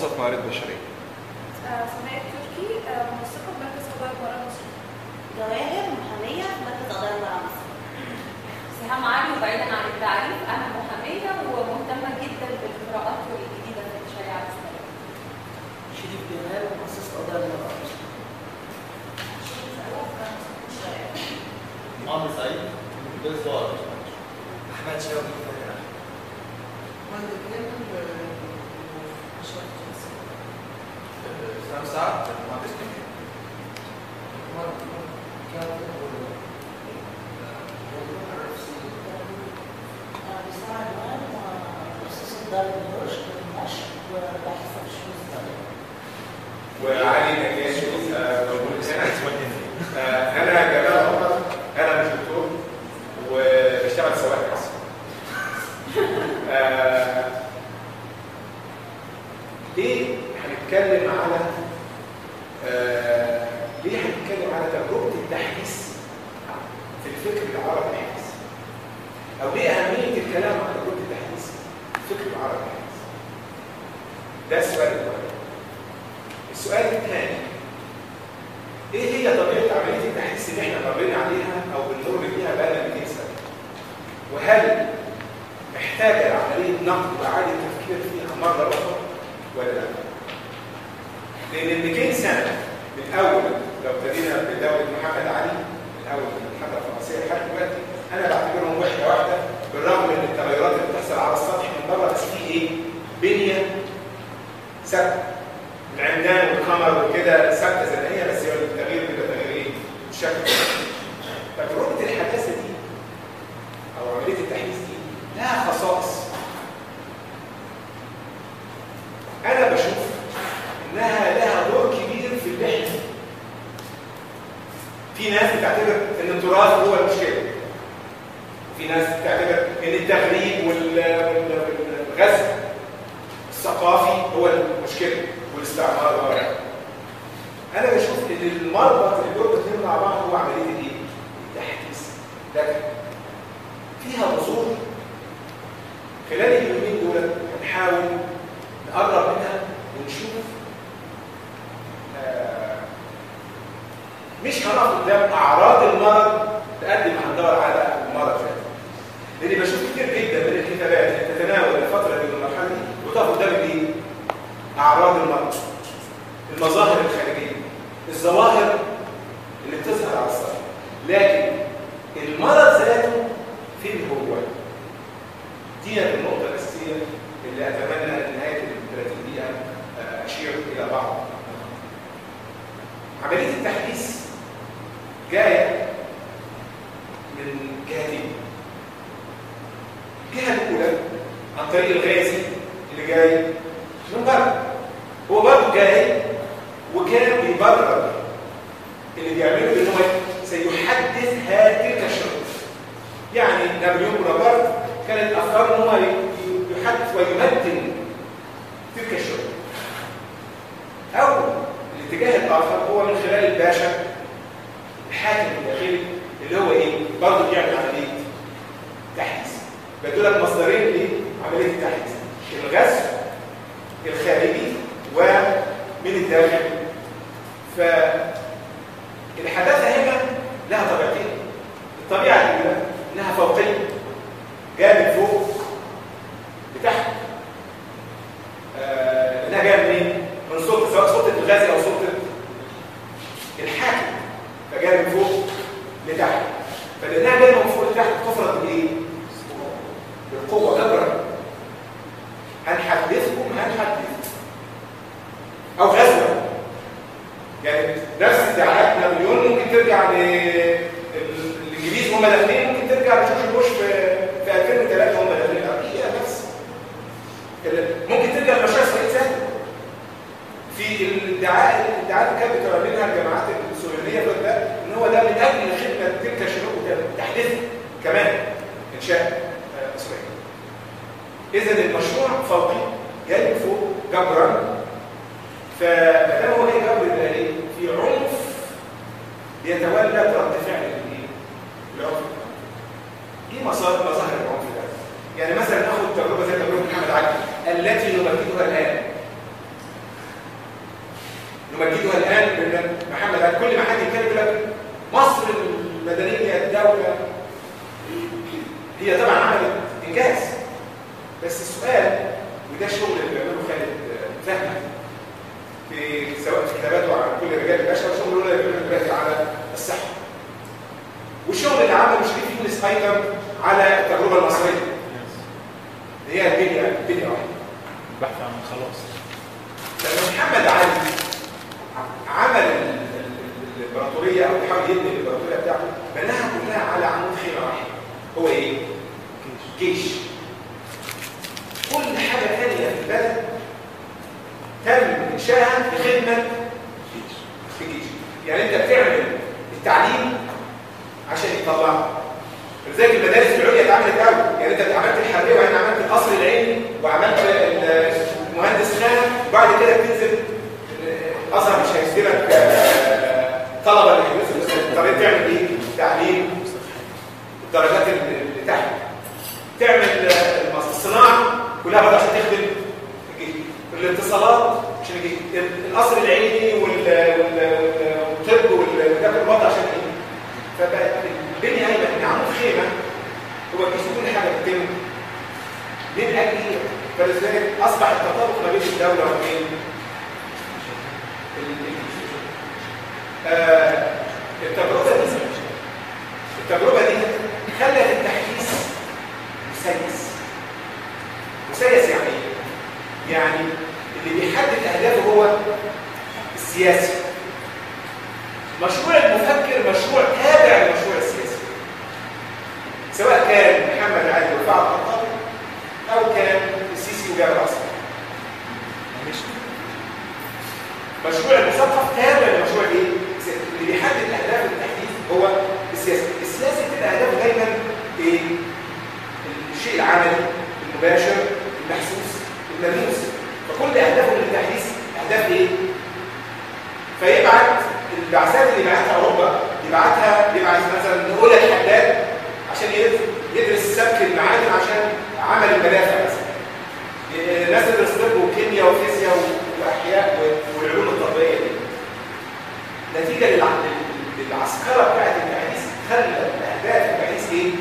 موظف موارد بشريه المرض المظاهر الخارجية الظواهر القصر العلمي وعملت ال- المهندس خان وبعد كده بتنزل الازهر مش هيسيبك آه، طلبة اللي هيدرسوا طب تعمل إيه؟ تعليم الدرجات اللي تحت تعمل آه، الصناعه كلها برضه عشان تخدم الجيش. الاتصالات عشان الجيش. القصر وال- والطب وال- وده كله برضه عشان إيه؟ فبقت البنية قايمة. ان عمود خيمة. هو الجيش كل حاجة بتتم من أجل إيه؟ فلذلك أصبح التطابق ما بين الدولة وما بين ال- الجيش. آه، التجربة دي التجربة دي خلت التحديث مسيس مسيس يعني إيه؟ يعني اللي بيحدد أهدافه هو السياسي مشروع المفكر مشروع تابع للمشروع السياسي سواء كان محمد علي ورفاعة الخطاب أو كان وجابر عصر مشروع المثقف تابع لمشروع إيه؟ اللي بيحدد اهداف التحديث هو السياسي السياسي بتبقى اهدافه دايما إيه؟ الشيء العملي المباشر المحسوس الملموس فكل اهدافه من التحديث أهداف إيه؟ فيبعت البعثات اللي بعتها أوروبا يبعتها يبعت مثلا نقول الحداد عشان يدرس- سبك المعادن عشان عمل المدافع مثلا ناس تدرس طب وكيمياء وفيزياء وأحياء والعلوم الطبيه دي نتيجة للع- لل- للعسكرة بتاعت التحديث خلى الأهداف التحديث إيه؟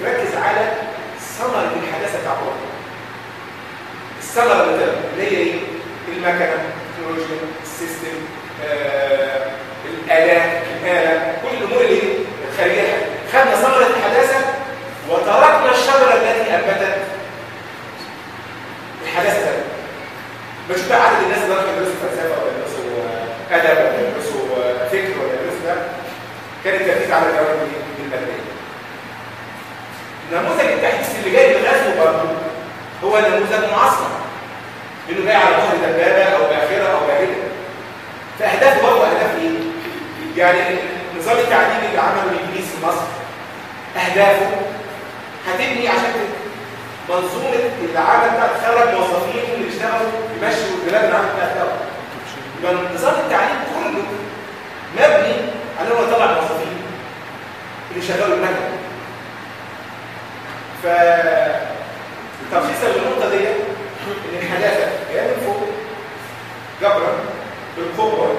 بتركز على ثمره الحداثة بتاعت اوروبا الثمره اللي اللي هي إيه؟ المكنة التكنولوجيا السيستم آه، الآلات الآلة كل الأمور اللي الخارجية خدنا ثمرة الحداثة وتركنا الشجرة التي أنبتت الحداثة مش بقى عدد الناس اللي راحوا يدرسوا فلسفة ولا يدرسوا آه، أدب ولا يدرسوا آه، فكر ولا يدرسوا ده؟ كان التركيز على الجوانب المادية نموذج التحديث اللي جاي من غزو برضه هو نموذج معاصر. إنه جاي على ظهر دبابة أو باخرة أو باهله فأهدافه برضه أهداف إيه؟ يعني نظام التعليم اللي عمله الانجليز في مصر. أهدافه هتبني عشان منظومة العمل بتاع تخرج موظفين اللي يشتغلوا يمشوا البلاد العمل بتاع الدولة يبقى نظام التعليم كله مبني على إنه يطلع موظفين اللي يشغلوا المكن ف تلخيصا للنقطه دي إن الحداثه جاية من فوق جبرا بالقوة.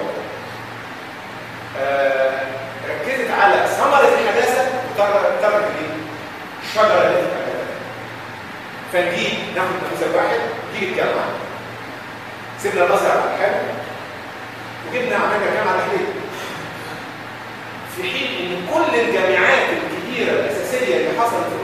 آه، ركزت على ثمرة الحداثة وترك الايه؟ الشجره تحدثت فنجيب ناخد نموذج واحد نجيب الجامعة سيبنا الازهر على الحال. وجبنا عملنا جامعه تحليل في حين إن كل الجامعات الكبيرة الأساسية اللي حصلت في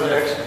the next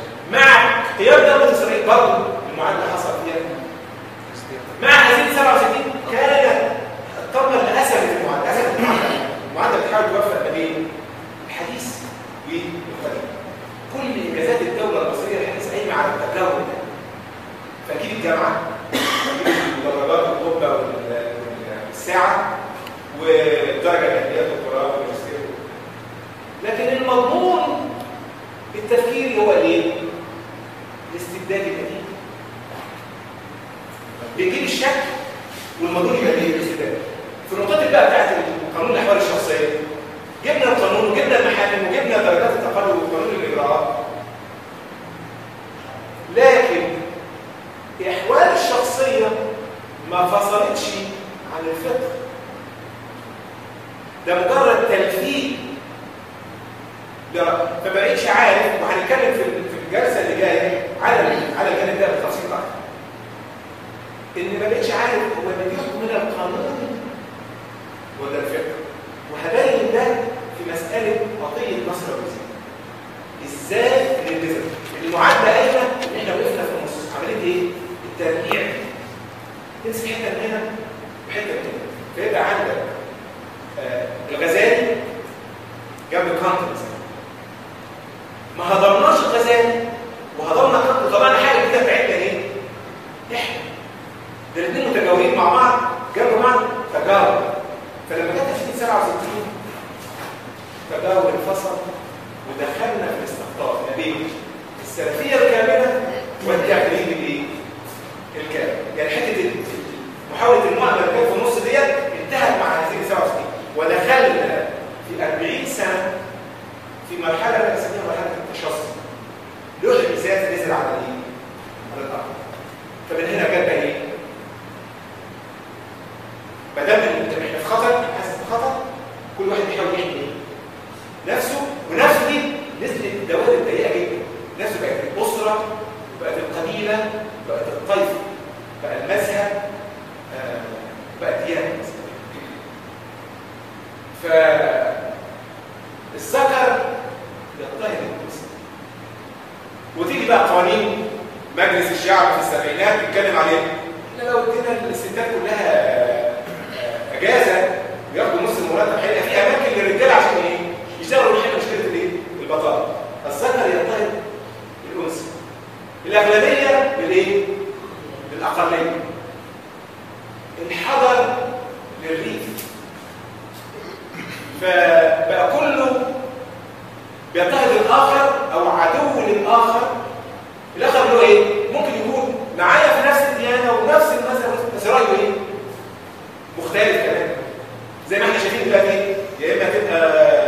زي ما إحنا شايفين دلوقتي يا إما تبقى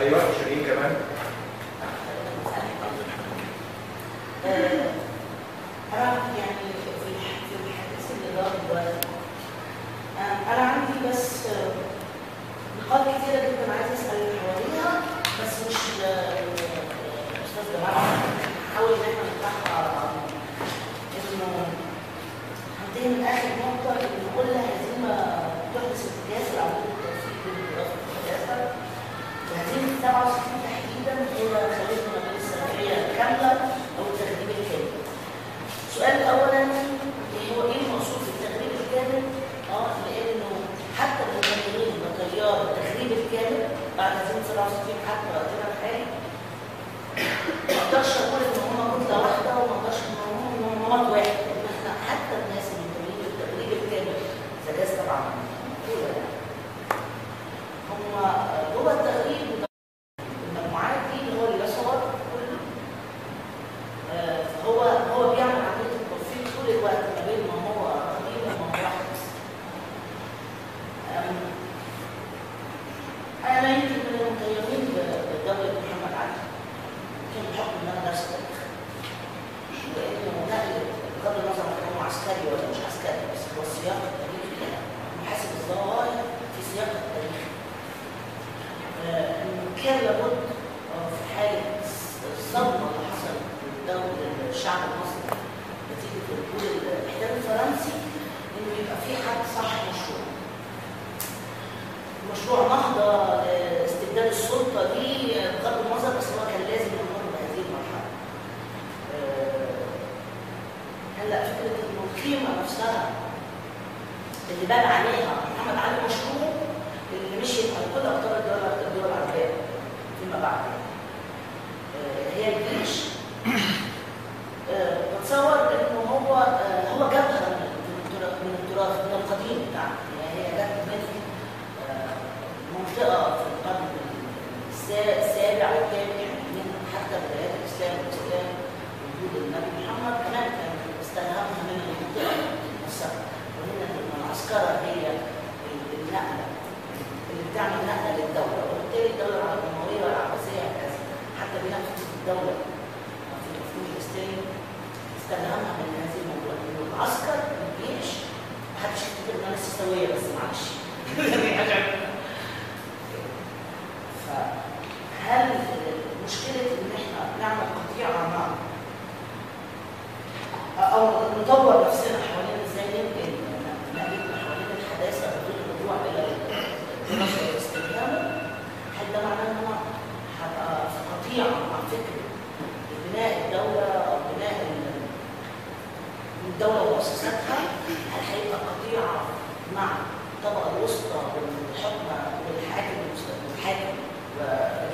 أيوه شيرين كمان.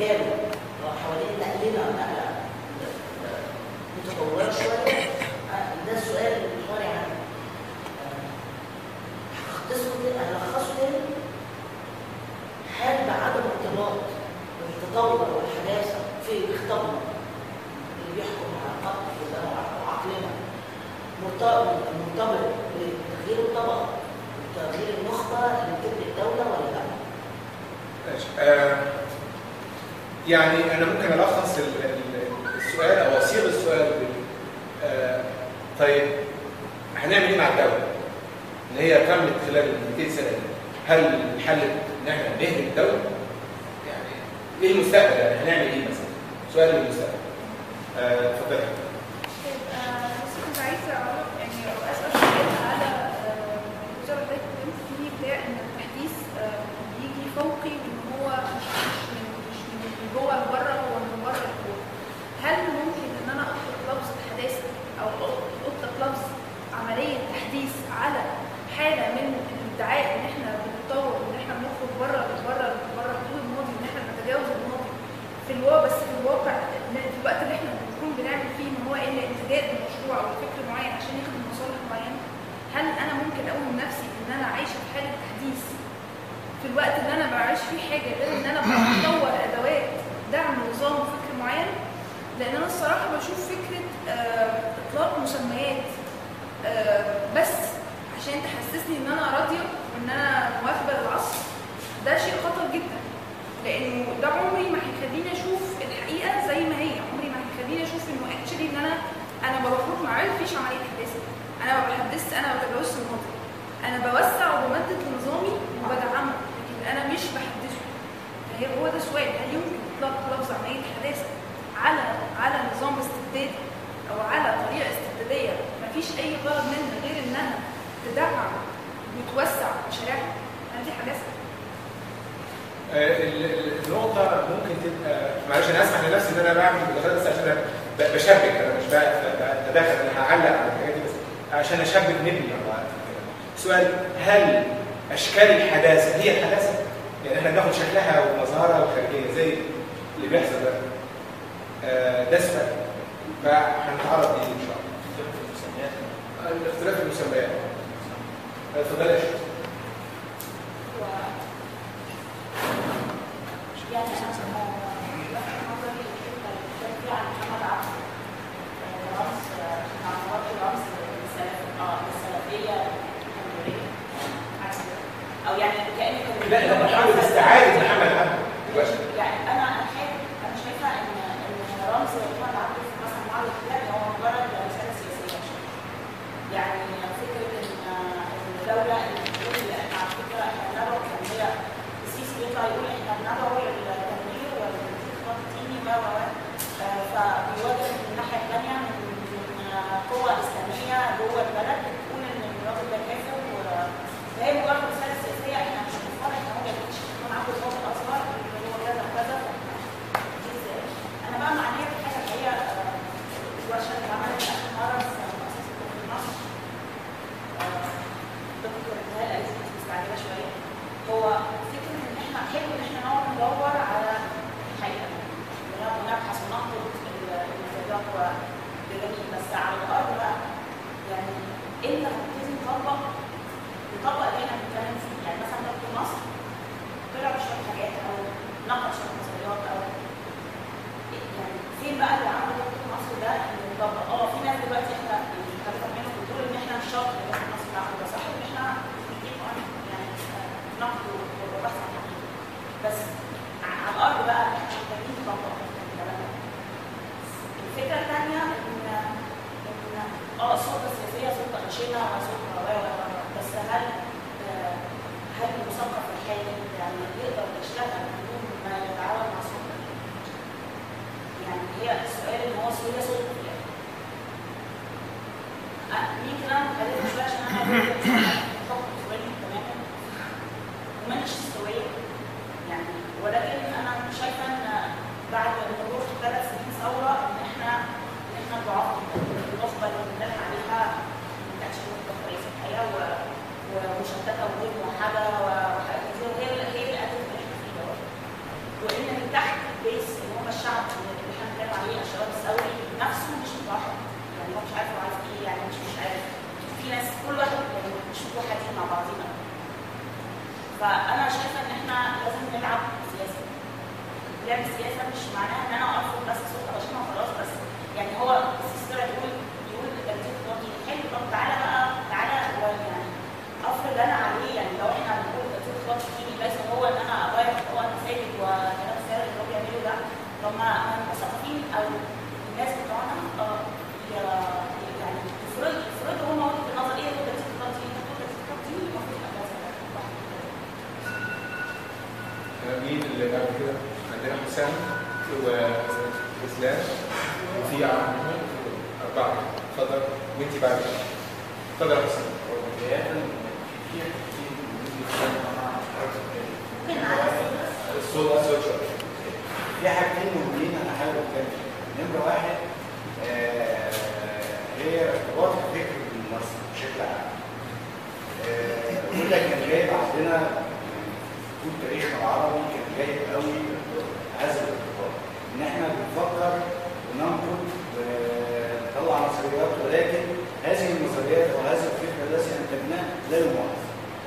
izquierda. يعني أنا ممكن ألخص السؤال أو أصيغ السؤال آه طيب هنعمل إيه مع الدولة؟ إن هي تمت خلال ال 200 سنة دي هل الحل إن إحنا نهدم الدولة؟ يعني إيه المستقبل يعني هنعمل إيه مثلا؟ سؤال في حاجة غير إن أنا بدور أدوات دعم نظام فكر معين؟ لأن أنا الصراحة بشوف فكرة آه، إطلاق مسميات آه، بس عشان تحسسني إن أنا راضية وإن أنا موافقة للعصر ده شيء خطر جدا. لأنه ده عمري ما هيخليني أشوف الحقيقة زي ما هي. عمري ما هيخليني أشوف إنه اكشلي إن أنا أنا بروح ما فيش عمليه حداثه أنا ما بحدثش أنا ما بتجاوزش الماضي أنا بوسع وبمدد لنظامي وبدعمه. لكن أنا مش بحدث هو ده السؤال هل يمكن إطلاق لفظ عملية حداثه على على نظام استبدادي أو على طريقة استبدادية مفيش أي غرض منها غير إنها تدعم وتوسع مشاريعها هل دي حداثه؟ آه، النقطة ممكن تبقى معلش أنا أسمح لنفسي إن أنا بعمل مداخلات بس عشان بشبك أنا مش بتداخل أنا هعلق على الحاجات دي بس عشان أشبك نبني مع بعض. سؤال هل أشكال الحداثة هي حداثة؟ يعني إحنا بناخد شكلها ومظهرها وخارجيه زي اللي بيحصل ده. آه، ده اسفل فهنتعرض ليه إن شاء الله. اختلاف المسميات. آه، اختلاف المسميات يعني أنا يا عن محمد عبد يعني كأنك لا هو بيحاول استعاده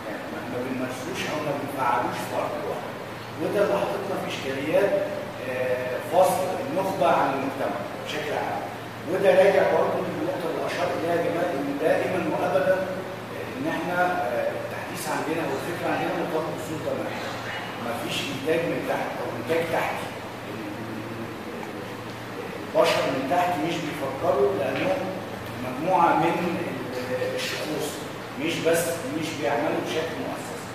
يعني ما- ما بنمارسوش أو ما بنفعلوش في أرض الواقع. وده اللي حاططنا في إشكاليات آه، فصل النخبة عن المجتمع بشكل عام. وده راجع برضه للنقطة اللي أشار إليها جمال إن دائما وابدا آه، إن إحنا آه، التحديث عندنا والفكر عندنا مرتبط بالسلطه الماليه ما فيش إنتاج من تحت أو إنتاج تحتي. البشر من تحت مش بيفكروا لانهم مجموعة من ال- الشخوص مش بس مش بيعملوا بشكل مؤسسي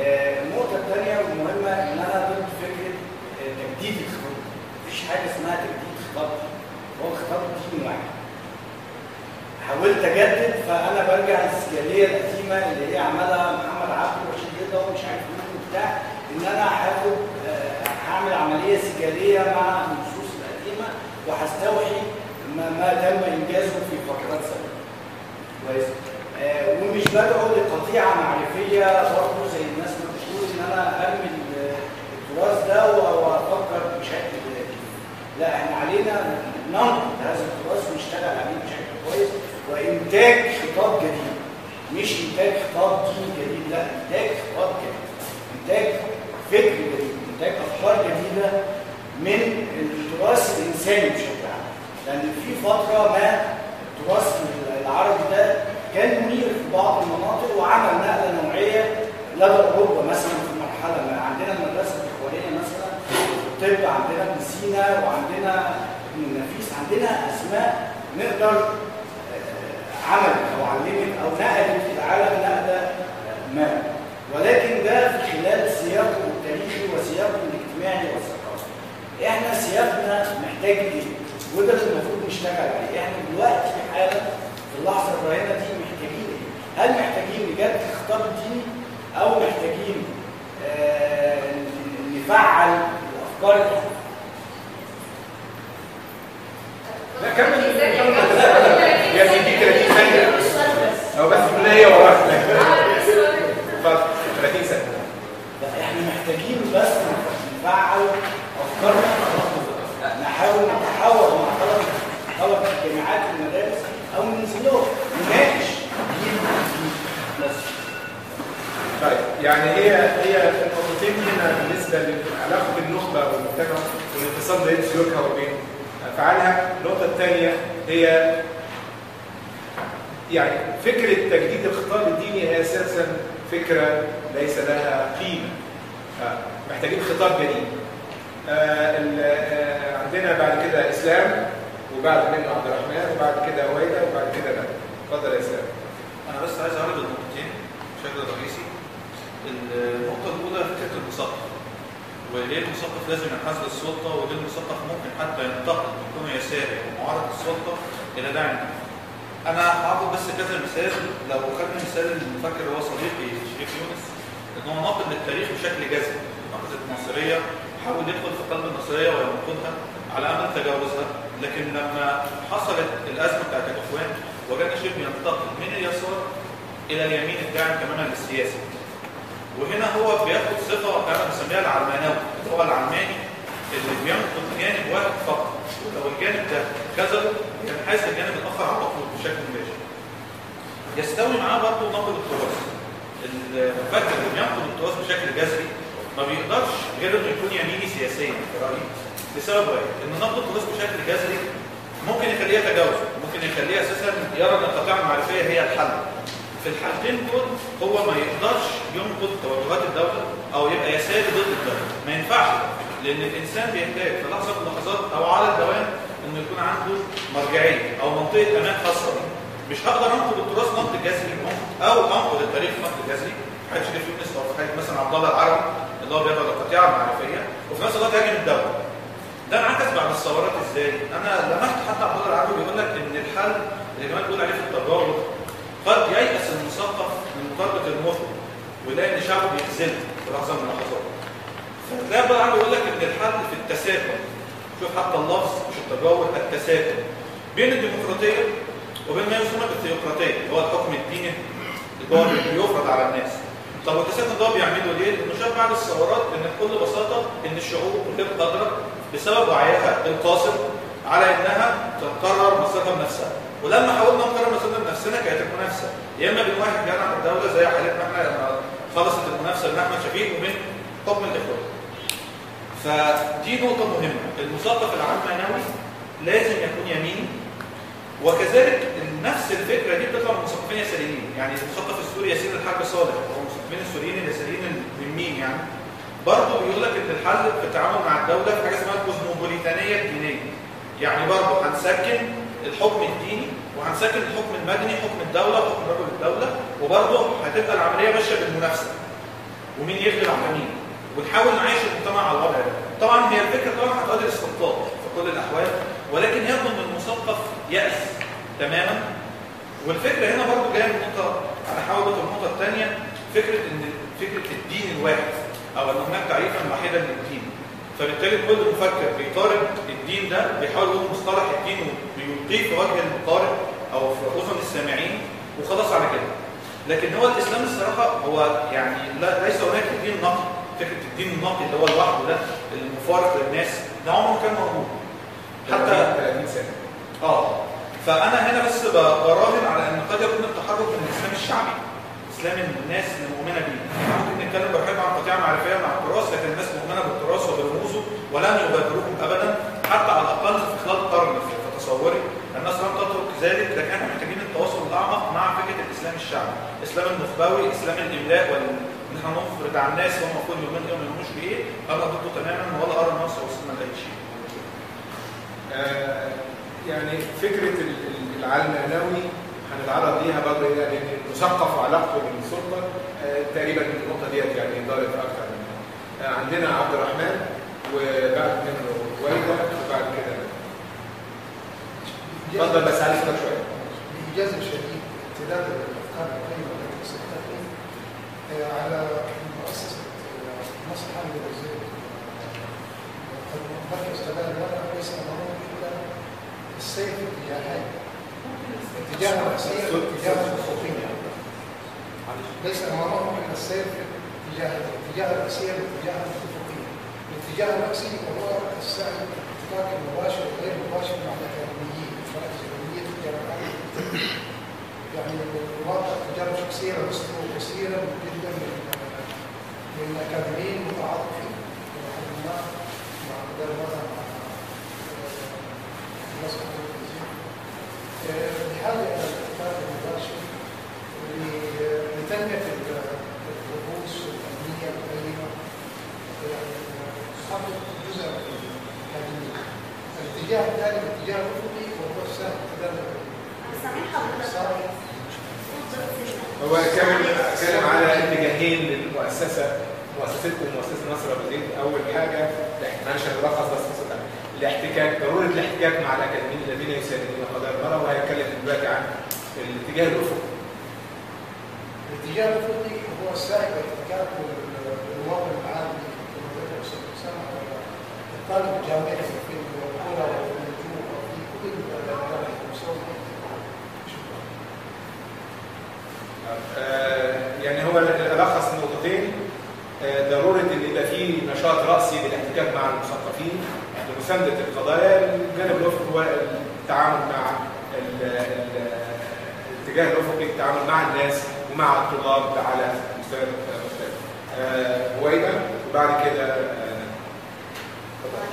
آه، النقطة الثانية والمهمة إن أنا ضد فكرة آه، تجديد الخطاب. مفيش حاجة اسمها تجديد خطاب. هو الخطاب دين واحد. حاولت أجدد فأنا برجع للسجالية القديمة اللي هي عملها محمد عبده ورشيد رضا ومش عارف مين وبتاع إن أنا هاخد آه، هعمل عملية سجالية مع النصوص القديمة وهستوحي ما, ما تم إنجازه في فترات سابقة. كويس ومش بدعو لقطيعة معرفية برضه زي الناس ما بتقول إن أنا ارمي ال- التراث ده وأفكر بشكل. لا إحنا علينا ننقد هذا التراث ونشتغل عليه بشكل كويس. وإنتاج خطاب جديد مش إنتاج خطاب ديني جديد لا إنتاج خطاب جديد. إنتاج فكر جديد إنتاج أفكار جديدة من التراث الإنساني بشكل عام. لأن في فترة ما التراث العربي ده كان منير في بعض المناطق وعمل نقلة نوعية لدى اوروبا مثلا في مرحلة ما. عندنا المدرسة الإخوانية مثلا في الطب عندنا ابن سينا وعندنا ابن النفيس عندنا أسماء نقدر آه، عملت أو علمت أو نقلت العالم نقلة ما. ولكن ده في خلال سياقه التاريخي وسياقه الاجتماعي والثقافي. إحنا سياقنا محتاج إيه؟ وده اللي المفروض نشتغل عليه. إحنا دلوقتي حالا في اللحظة الراهنة دي محتاجين إيه؟ هل محتاجين نجدد الخطاب الديني أو محتاجين آه نفعل الأفكار الحكومية؟ لا كمل. يا ابني دي 30 ثانية. هو بس كلها هي وراك اتفضل 30 ثانية. لا إحنا محتاجين بس نفعل أفكارنا. نحاول نتحاور مع طلبه طلبه الجامعات والمدارس أو جيل جديد بس طيب يعني هي هي النقطتين هنا بالنسبة لعلاقة النخبة والمجتمع والاتصال بين سلوكها وبين أفعالها، النقطة الثانية هي يعني فكرة تجديد الخطاب الديني هي أساسا فكرة ليس لها قيمة. آه، محتاجين خطاب جديد. آه، آه، عندنا بعد كده إسلام وبعد منه عبد الرحمن وبعد كده هويدا وبعد كده ندى. اتفضل يا إسلام. أنا بس عايز أعرض النقطتين بشكل رئيسي النقطة الأولى فكرة المثقف وليه المثقف لازم ينحاز للسلطة وليه المثقف ممكن حتى ينتقل من كونه يساري ومعارض للسلطه إلى داعم أنا هعرض بس كذا مثال لو خدنا مثال المفكر هو صديقي شريف يونس إن هو ناقد للتاريخ بشكل جذري ناقد النصريه حاول يدخل في قلب النصرية وينقدها على أمل تجاوزها لكن لما حصلت الأزمة بتاعت الإخوان وجدنا شيء ينتقل من اليسار إلى اليمين الداعم تماما للسياسة. وهنا هو بياخد صفة أنا بسميها العلماناوي اللي هو العلماني اللي بينقد جانب واحد فقط. ولو الجانب ده خذله ينحاز للجانب الآخر على طول بشكل مباشر. يستوي معاه برضه نقد التراث. المفكر اللي بينقد التراث بشكل جذري ما بيقدرش غير إنه يكون يميني سياسيا في رأيي. لسبب واحد ان نقد التراث بشكل جذري ممكن يخليه يتجاوز ممكن يخليه أساسا يرى إن القطاع المعرفية هي الحل. في الحالتين دول هو ما يقدرش ينقد توجهات الدولة أو يبقى يساري ضد الدولة. ما ينفعش لأن الإنسان بيحتاج في لحظة من اللحظات أو على الدوام إنه يكون عنده مرجعية أو منطقة أمان خاصة بيه. مش هقدر انقل التراث نقد جذري أو انقل التاريخ نقد جذري. يونس أو في حاله مثلا عبد الله العربي اللي هو بيضع القطيعه المعرفيه وفي نفس الوقت هاجم الدولة ده انعكس بعد الثورات إزاي؟ أنا لمحت حتى عبد الله العربي بيقول لك إن الحل اللي جمال بيقول عليه في التجارب قد ييأس المثقف من مقاربه المثل ويلاقي إن شعبه بيخذله في لحظة من اللحظات. فتلاقي بقى العربي يقول لك إن الحل في التساكن شوف حتى اللفظ مش التجاور التساكن بين الديمقراطية وبين ما يسمى بالثيوقراطيه اللي هو الحكم الديني اللي هو بيفرض على الناس. طب والتساكن ده بيعمله ليه؟ شاف بعد الثورات إن بكل بساطة إن الشعوب غير قادره بسبب وعيها القاصر على إنها تقرر مصيرها بنفسها. ولما حاولنا نقرر مصيرنا بنفسنا كانت المنافسة. يا إما بين واحد جامع الدولة زي حالتنا إحنا لما خلصت المنافسة بين أحمد شفيق وبين حكم الإخوان. فدي نقطة مهمة. المثقف العلمانوي لازم يكون يميني. وكذلك نفس الفكرة دي بتطلع من مثقفين يساريين يعني المثقف السوري ياسين الحاج صالح هو المثقفين السوريين اليساريين المهمين يعني برضه بيقول لك إن الحل في التعامل مع الدولة في حاجة اسمها الكوزموبوليتانية الدينية. يعني برضه هنسكن الحكم الديني وهنسكن الحكم المدني حكم الدولة وحكم رجل الدولة وبرضه هتبقى العملية ماشية بالمنافسة. ومين يغلب على مين؟ ونحاول نعيش المجتمع على الوضع ده. طبعا هي الفكرة طبعا هتؤدي استقطاب في كل الأحوال ولكن ان المثقف يأس تماما والفكرة هنا برضه جاية من نقطة أنا هحاول النقطة الثانية فكرة إن فكرة الدين الواحد أو إن هناك تعريفا واحدا للدين. فبالتالي كل مفكر بيطارد الدين ده بيحاول يقول مصطلح الدين ويلقيه في وجه المقارئ أو في أذن السامعين وخلاص على كده. لكن هو الإسلام الصراحة هو يعني لا ليس هناك دين نقي. فكرة الدين النقي اللي هو لوحده ده المفارق للناس ده عمره ما كان موجود. حتى 30 سنة. آه. فأنا هنا بس براهن على إن قد يكون التحرك من الإسلام الشعبي. اسلام الناس مؤمنة بيه. ممكن نتكلم براحتنا عن قطيعه معرفيه مع التراث لكن الناس مؤمنة بالتراث وبرموزه ولن يبادروهم ابدا حتى على الأقل في خلال قرن في تصوري الناس لم تترك ذلك لكن إحنا محتاجين التواصل الأعمق مع فكرة الإسلام الشعبي. الإسلام النخبوي اسلام الاملاء وال إن إحنا نفرض على الناس هم المفروض يؤمنوا إيه وما بإيه أنا ضده تماما ولا أرى إن مصر وصلنا لاي شيء. آه، يعني فكرة ال- ال- العلماناوي هنتعرض ليها برضه لأن المثقف وعلاقته بالسلطة آه، تقريبا النقطة ديت يعني دارت أكتر آه، عندنا عبد الرحمن وبعد منه والدة وبعد كده. اتفضل بس عليك شوية. بإيجاز شديد امتداد الأفكار القيمة التي ستقوم آه، على مؤسسة آه، مصر حامل الوزير. مركز جلال الورع ليس أمامه إلا السير في اتجاهين اتجاه الرأسية واتجاه الأفقية ليس أمامه إلا السير في اتجاهين الاتجاه الرأسية والاتجاه الأفقية. الاتجاه الرأسي وهو السعي الاحتكاك المباشر وغير المباشر مع الأكاديميين مراكز الأكاديمية في الجامعات يعني الواقع تجارب شخصية لمسته كثيرا جدا من الأكاديميين المتعاطفين ولحد ما مع مدار مع مصر التلفزيون بحاجة إلى الاحتكاك المباشر ل- لتنمية الرؤوس الفنية القيمة خطط جزء من الأكاديمية الاتجاه وهو السهم سامعين حضرتك هو كان اتكلم على اتجاهين للمؤسسة مؤسستكم ومؤسسه نصر أبو زيد. أول حاجة معلش أنا بلخص بس عنها. الاحتكاك ضرورة الاحتكاك مع الأكاديميين الذين يساندون قضايا المراه وهيتكلم دلوقتي عن الاتجاه الافقي الاتجاه الافقي هو والاحتكاك العالمي كما ذكر الاستاذ اسامه الطالب الجامعي في القرى وفي النجوم وفي كل الجامعات المستوى شكرا آه، يعني هو الخص نقطتين. آه، ضرورة إن يبقى في نشاط رأسي بالاحتكاك مع المثقفين. لمساندة القضايا الجانب الافقي هو التعامل مع ال- ال- الاتجاه الافقي التعامل مع الناس ومع الطلاب على مستوى مختلف. آه، هويدا وبعد كده آه، اتفضل.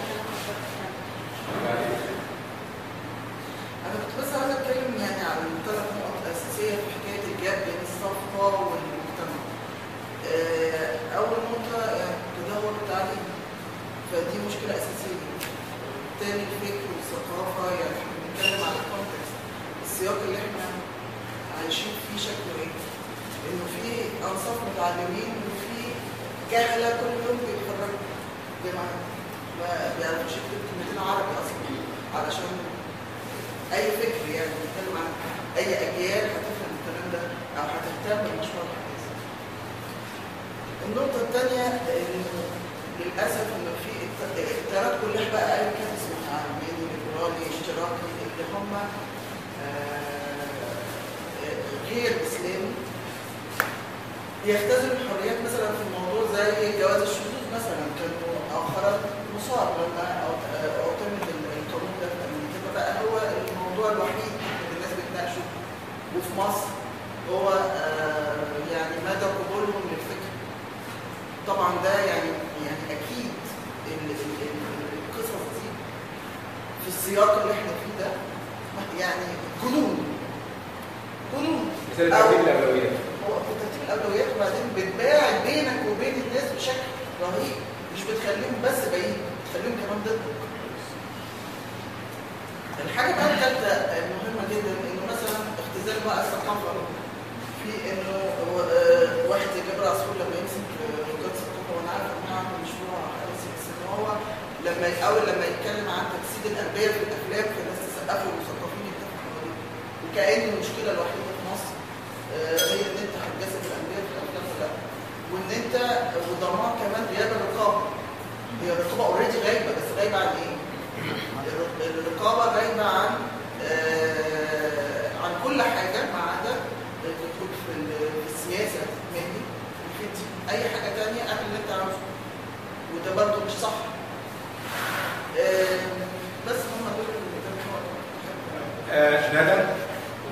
أنا كنت بس عايزة أتكلم يعني عن ثلاث نقط اساسيه في حكاية ال gap بين الصفوة والمجتمع. آه، أول نقطة يعني تدهور التعليم فدي الفكر والثقافة يعني إحنا بنتكلم على ال context السياق اللي إحنا عايشين فيه شكله إيه؟ إنه في أنصاف متعلمين وفي جهلة كل يوم بيتخرجوا جامعات ما بيعرفوش يكتبوا كلمتين عربي أصلا علشان أي فكر يعني بنتكلم عن أي أجيال هتفهم الكلام ده أو هتهتم بالمشروع الحديث. النقطة الثانية انه للأسف انه في الت- التيارات كلها بقى ايا كان اسمها علماني ليبرالي اشتراكي اللي هم آه، غير إسلامي بيختزلوا الحريات مثلا في موضوع زي جواز الشذوذ مثلا كانوا مؤخرا مصاب لما اعتمد القانون ده أمريكا فبقى هو الوحيد اللي الناس بتناقشه وفي مصر. هو آه، يعني مدى قبولهم للفكر. طبعا ده يعني يعني أكيد ال- ال- ال- القصص دي في السياق اللي إحنا فيه ده يعني جنون. جنون. هو ترتيب الأولويات وبعدين بتباعد بينك وبين الناس بشكل رهيب. مش بتخليهم بس بعيد بتخليهم كمان ضدك الحاجة بقى الثالثه المهمه جدا إنه مثلا اختزال بقى الثقافة في إنه آه، واحد زي جابر عصفور لما يمسك وزاره الثقافة وأنا عارف إن هو عامل مشروع بس إن هو لما أول لما يتكلم عن تجسيد الأنبياء في الأفلام فالناس تسقف له حواليه وكأن المشكلة الوحيدة في مصر آه، هي إن أنت هتجسد الأنبياء في الأفلام ولا لأ. وإن أنت وضمان كمان غياب الرقابه هي الرقابه اوريدي غايبة بس غايبة عن إيه؟ الر- الرقابة غايبه عن آه، عن كل حاجة ما عدا الدخول في ال- في السياسة مهني في الدين. أي حاجة تانية اعمل اللي أنت عاوزه وده برضه مش صح. آه، بس هم دول اللي كانوا ندى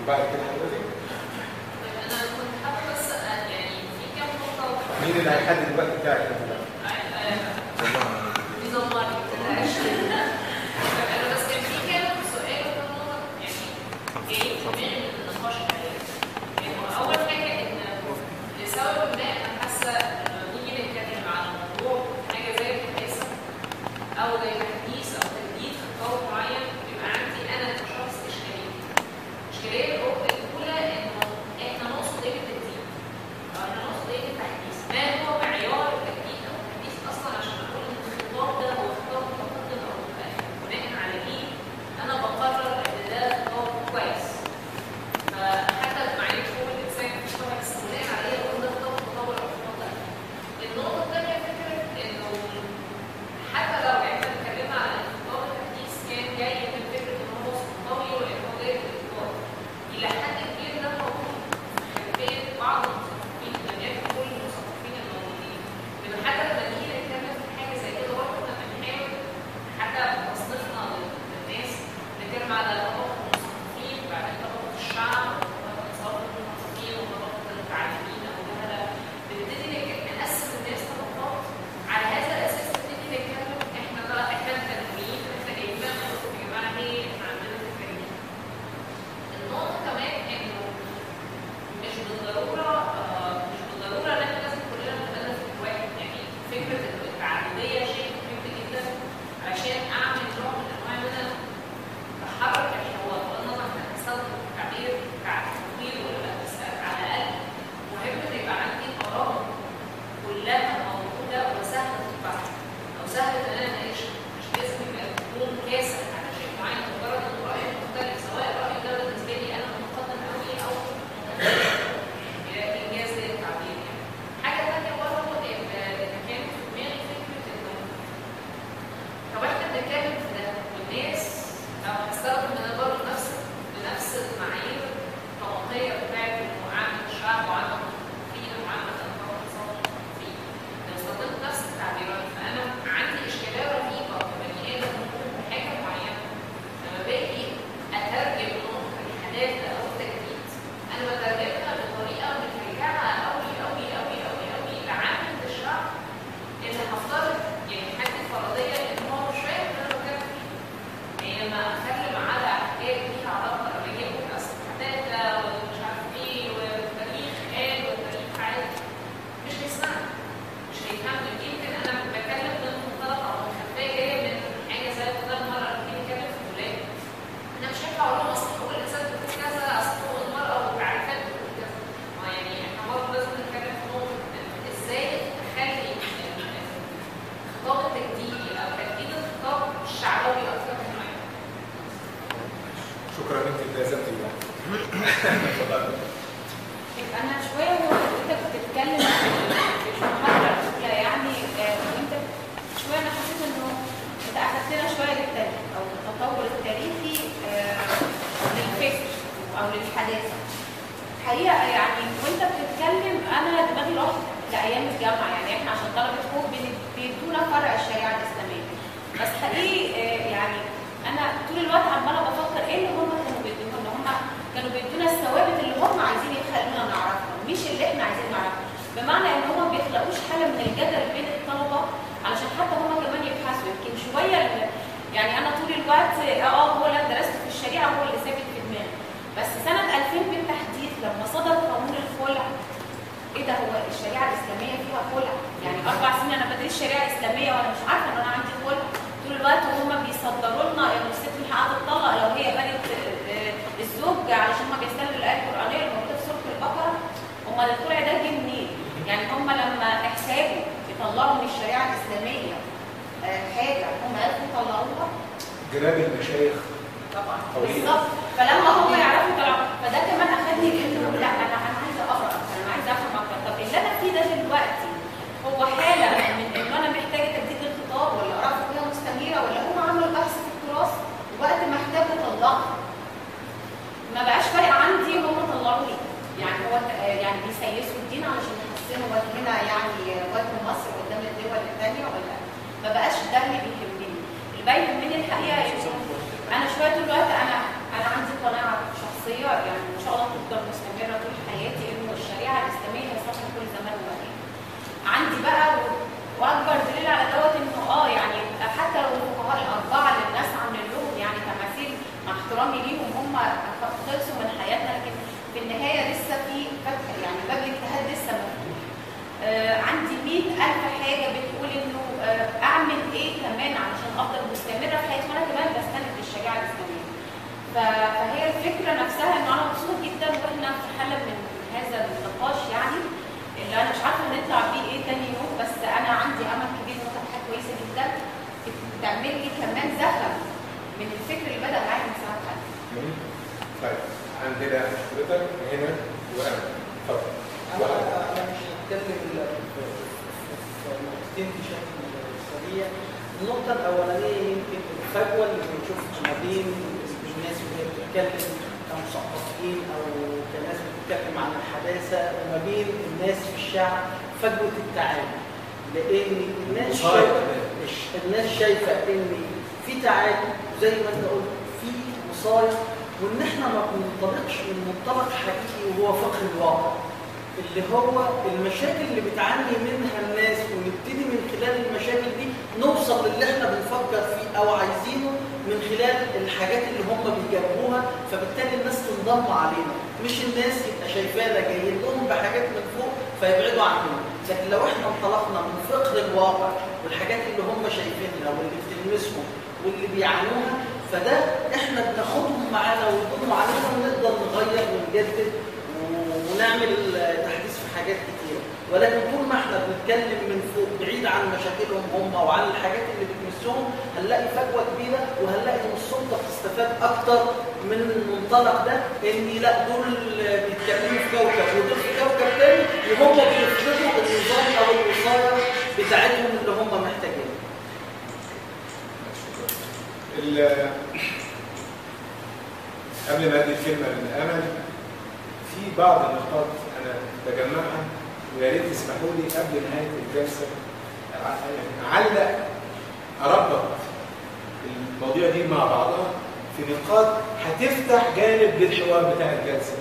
وبعد كده حضرتك أنا كنت حابة بس يعني في كام نقطة؟ مين اللي هيحدد الوقت بتاعك؟ الوقت أنا أنا عندي قناعة شخصية يعني إن شاء الله تفضل مستمرة طول حياتي إنه الشريعة الإسلامية هي صح كل زمان ومكان عندي بقى وأكبر دليل على دوت إنه آه يعني حتى لو الفقهاء الأربعة اللي الناس عاملين لهم يعني تماثيل مع احترامي ليهم هم خلصوا من حياتنا لكن في النهاية لسه في يعني باب الاجتهاد لسه مفتوح. آه عندي 100000 حاجة بتقول إنه آه أعمل إيه كمان علشان أفضل مستمرة في حياتي وأنا كمان بستند للشريعه الاسلاميه. فهي الفكرة نفسها ان أنا مبسوط جدا وإحنا في حاله من هذا النقاش يعني اللي أنا مش عارفه نطلع بيه إيه تاني يوم بس أنا عندي امل كبير ان حاجة كويسه جدا بتعمل لي كمان زخم من الفكر اللي بدا معايا من 2000 طيب عندنا حضرتك هنا وأنا اتفضل أنا مش هتكلم الا في في نقطتين بشكل سريع النقطة الأولانية يمكن الفجوة اللي بنشوفها ما بين الناس وهي بتتكلم كمثقفين أو كناس بتتكلم عن الحداثة وما بين الناس في الشعب فجوة التعامل لأن الناس شايفة. الناس شايفة إن في تعامل زي ما أنت قلت في وصايا وإن إحنا ما بننطلقش من منطلق حقيقي وهو فقه الواقع اللي هو المشاكل اللي بتعاني منها الناس ونبتدي من خلال المشاكل دي نوصل للي إحنا بنفكر فيه أو عايزينه من خلال الحاجات اللي هم بيجابوها فبالتالي الناس تنضم علينا. مش الناس يبقى شايفانا جايين لهم بحاجات من فوق فيبعدوا عننا. لكن لو إحنا انطلقنا من فقه الواقع والحاجات اللي هم شايفينها واللي بتلمسهم واللي بيعانوها فده إحنا بناخدهم معانا ويضموا علينا ونقدر نغير ونجدد ونعمل تحديث في حاجات كتير ولكن طول ما إحنا بنتكلم من فوق بعيد عن مشاكلهم هم وعن الحاجات اللي بتمسهم هنلاقي فجوة كبيرة وهنلاقي إن السلطة بتستفاد أكتر من المنطلق ده إن لا دول بيتكلموا في كوكب ودول في كوكب تاني وهم بيفرضوا النظام أو الوصاية بتاعتهم اللي هم محتاجينها. قبل ما أدي الكلمة لامل في بعض النقاط أنا بجمعها ويا ريت تسمحوا لي قبل نهاية الجلسه أعلق اربط المواضيع دي مع بعضها في نقاط هتفتح جانب للحوار بتاع الجلسة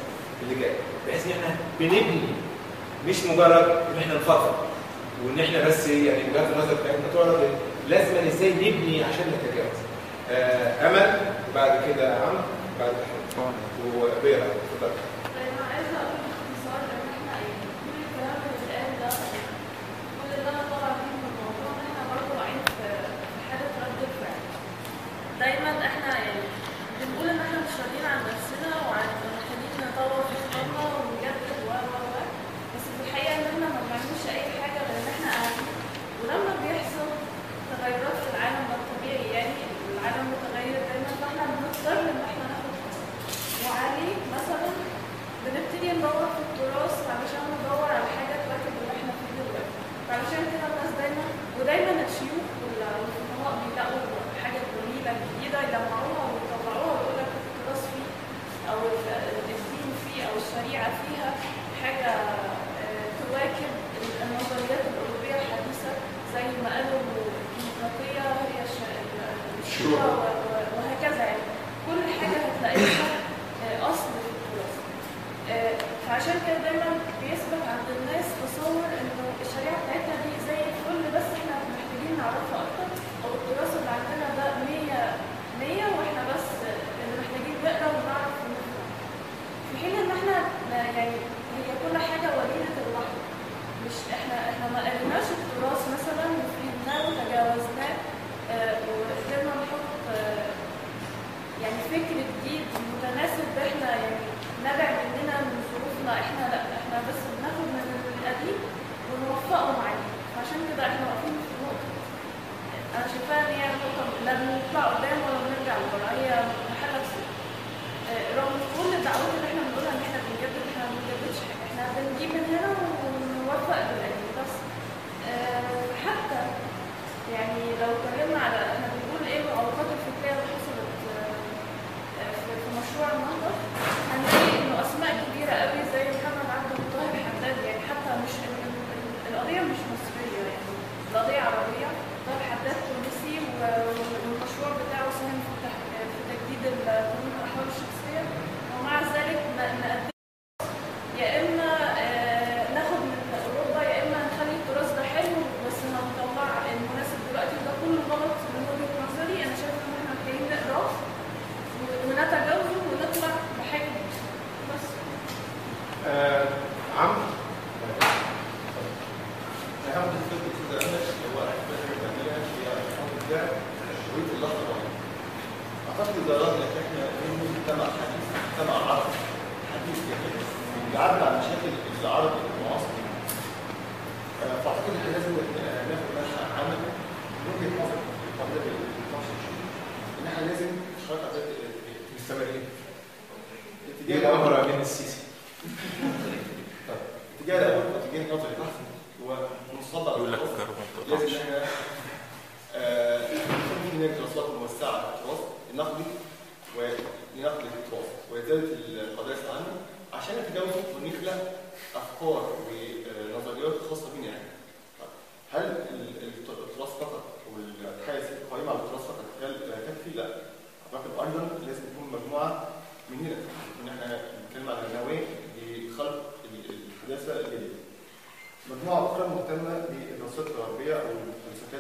اللي جاي. بحيث إن إحنا بنبني مش مجرد إن إحنا نفكر وإن إحنا بس يعني وجهات النظر بتاعتنا تعرض لازم إزاي نبني عشان نتجاوز. آه، أمل وبعد كده عمرو وبعد كده وبيرا اتفضل أنا عايزه أقول باختصار ان إحنا يعني كل الكلام اللي اتقال ده كل اللي أنا طالعه بيه من الموضوع ان إحنا برضه واقعين في في حاله رد الفعل دايما إحنا يعني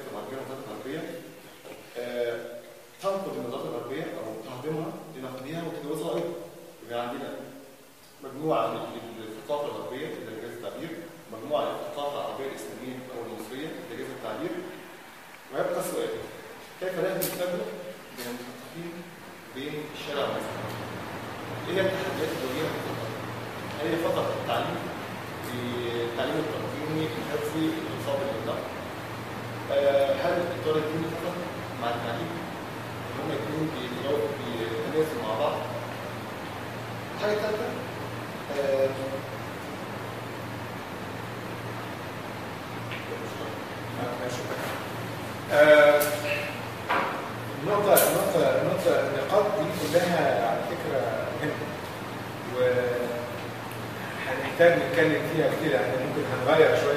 الشركة العربيه والمنطقة الغربيه آه، تنقد النظرات الغربيه أو تهضمها لنقدها وتجاوزها أيضا يبقى يعني عندنا مجموعة من الثقافة الغربية اللي جاز التعبير مجموعة من الثقافة العربية الإسلامية أو المصرية اللي جاز التعبير. ويبقى السؤال كيف لا التجربه بين المثقفين بين الشارع والمسرح؟ إيه هي التحديات الدولية؟ هل هي فقط التعليم؟ التعليم التنظيمي الحفظي الانصاب الاطلاق هل الإطار الديني فقط مع التعليم إن هما الاتنين بيتناسوا مع بعض؟ الحاجة الثالثة النقطة آه، النقطة النقطة النقاط دي كلها على فكرة مهمة وهنحتاج نتكلم فيها كتير يعني ممكن هنغير شوية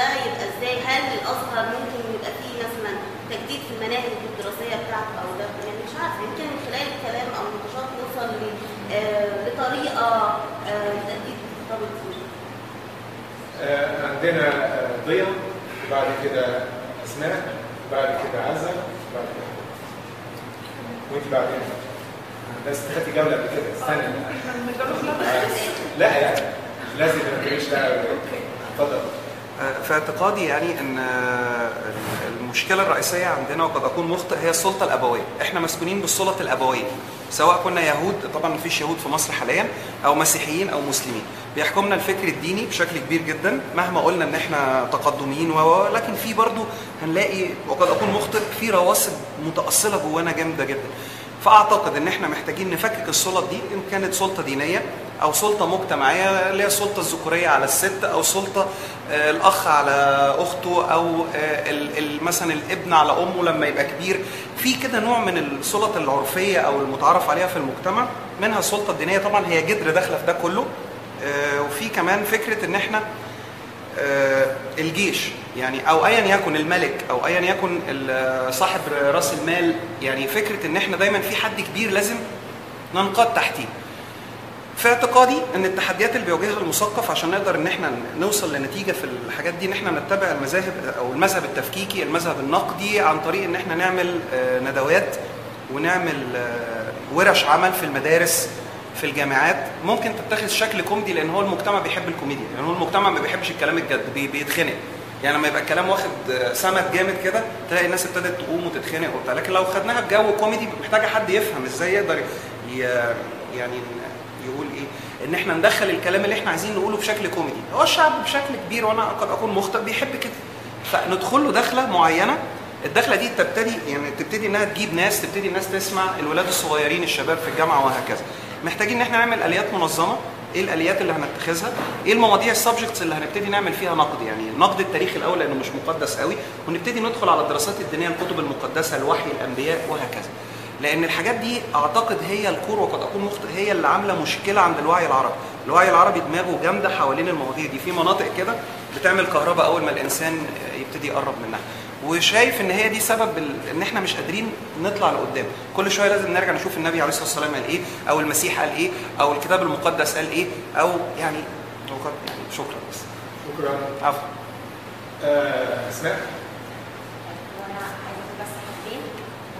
ده يبقى إزاي؟ هل الأزهر ممكن يبقى فيه مثلا تجديد في المناهج الدراسية بتاعته أو ده؟ يعني مش عارفه يمكن من خلال الكلام أو النقاشات نوصل ل- آه، لطريقه آه، لتجديد خطاب الدين آه، عندنا آه، ضيا بعد كده أسماء بعد كده عزة بعد كده وأنت بعدين. بس خدتي جولة قبل كده. استنى لا يعني لازم ما تجيش لا اتفضل. في اعتقادي يعني إن المشكلة الرئيسية عندنا وقد أكون مخطئ هي السلطة الأبوية، إحنا مسكونين بالسلطه الأبوية سواء كنا يهود طبعا مفيش يهود في مصر حاليا أو مسيحيين أو مسلمين، بيحكمنا الفكر الديني بشكل كبير جدا مهما قلنا إن إحنا تقدميين و لكن في برضه هنلاقي وقد أكون مخطئ في رواسب متأصلة جوانا جامدة جدا. فأعتقد إن إحنا محتاجين نفكك السلط دي إن كانت سلطة دينية أو سلطة مجتمعية اللي هي السلطه الذكورية على الست أو سلطة آه، الأخ على أخته أو آه، مثلا الابن على أمه لما يبقى كبير. في كده نوع من السلط العرفية أو المتعارف عليها في المجتمع منها السلطة الدينية. طبعا هي جدر داخله في ده كله آه، وفي كمان فكرة إن إحنا الجيش. يعني أو ايا يكن الملك أو ايا يكن صاحب رأس المال يعني فكرة إن إحنا دايما في حد كبير لازم ننقاد تحتيه. في اعتقادي إن التحديات اللي بيواجهها المثقف عشان نقدر إن إحنا نوصل لنتيجة في الحاجات دي إن إحنا نتبع المذاهب أو المذهب التفكيكي المذهب النقدي عن طريق إن إحنا نعمل آه، ندوات ونعمل آه، ورش عمل في المدارس في الجامعات. ممكن تتخذ شكل كوميدي لأن هو المجتمع بيحب الكوميديا لأن هو المجتمع ما بيحبش الكلام الجد بي- بيتخنق. يعني لما يبقى الكلام واخد سمت جامد كده تلاقي الناس ابتدت تقوم وتتخنق وبتاع. لكن لو خدناها بجو كوميدي محتاجة حد يفهم إزاي يقدر يعني يقول إيه. ان إحنا ندخل الكلام اللي إحنا عايزين نقوله بشكل كوميدي. هو الشعب بشكل كبير وأنا قد اكون مخطئ بيحب كده. فندخل له دخلة معينة. الدخلة دي تبتدي يعني تبتدي انها تجيب ناس تبتدي الناس تسمع الولاد الصغيرين الشباب في الجامعة وهكذا. محتاجين ان إحنا نعمل آليات منظمة. إيه الآليات اللي هنتخذها؟ إيه المواضيع ال subjects اللي هنبتدي نعمل فيها نقد يعني؟ نقد التاريخ الأول لأنه مش مقدس قوي ونبتدي ندخل على الدراسات الدينية الكتب المقدسة الوحي الأنبياء وهكذا. لأن الحاجات دي أعتقد هي الكور وقد أكون مخطئ هي اللي عاملة مشكلة عند الوعي العربي. الوعي العربي دماغه جامدة حوالين المواضيع دي. في مناطق كده بتعمل كهرباء أول ما الإنسان يبتدي يقرب منها. وشايف إن هي دي سبب إن إحنا مش قادرين نطلع لقدام. كل شوية لازم نرجع نشوف النبي عليه الصلاة والسلام قال إيه أو المسيح قال إيه أو الكتاب المقدس قال إيه أو يعني يعني شكرا. بس شكرا. عفوا. آه، أسماء؟ وأنا عايزة أقول بس حاجتين.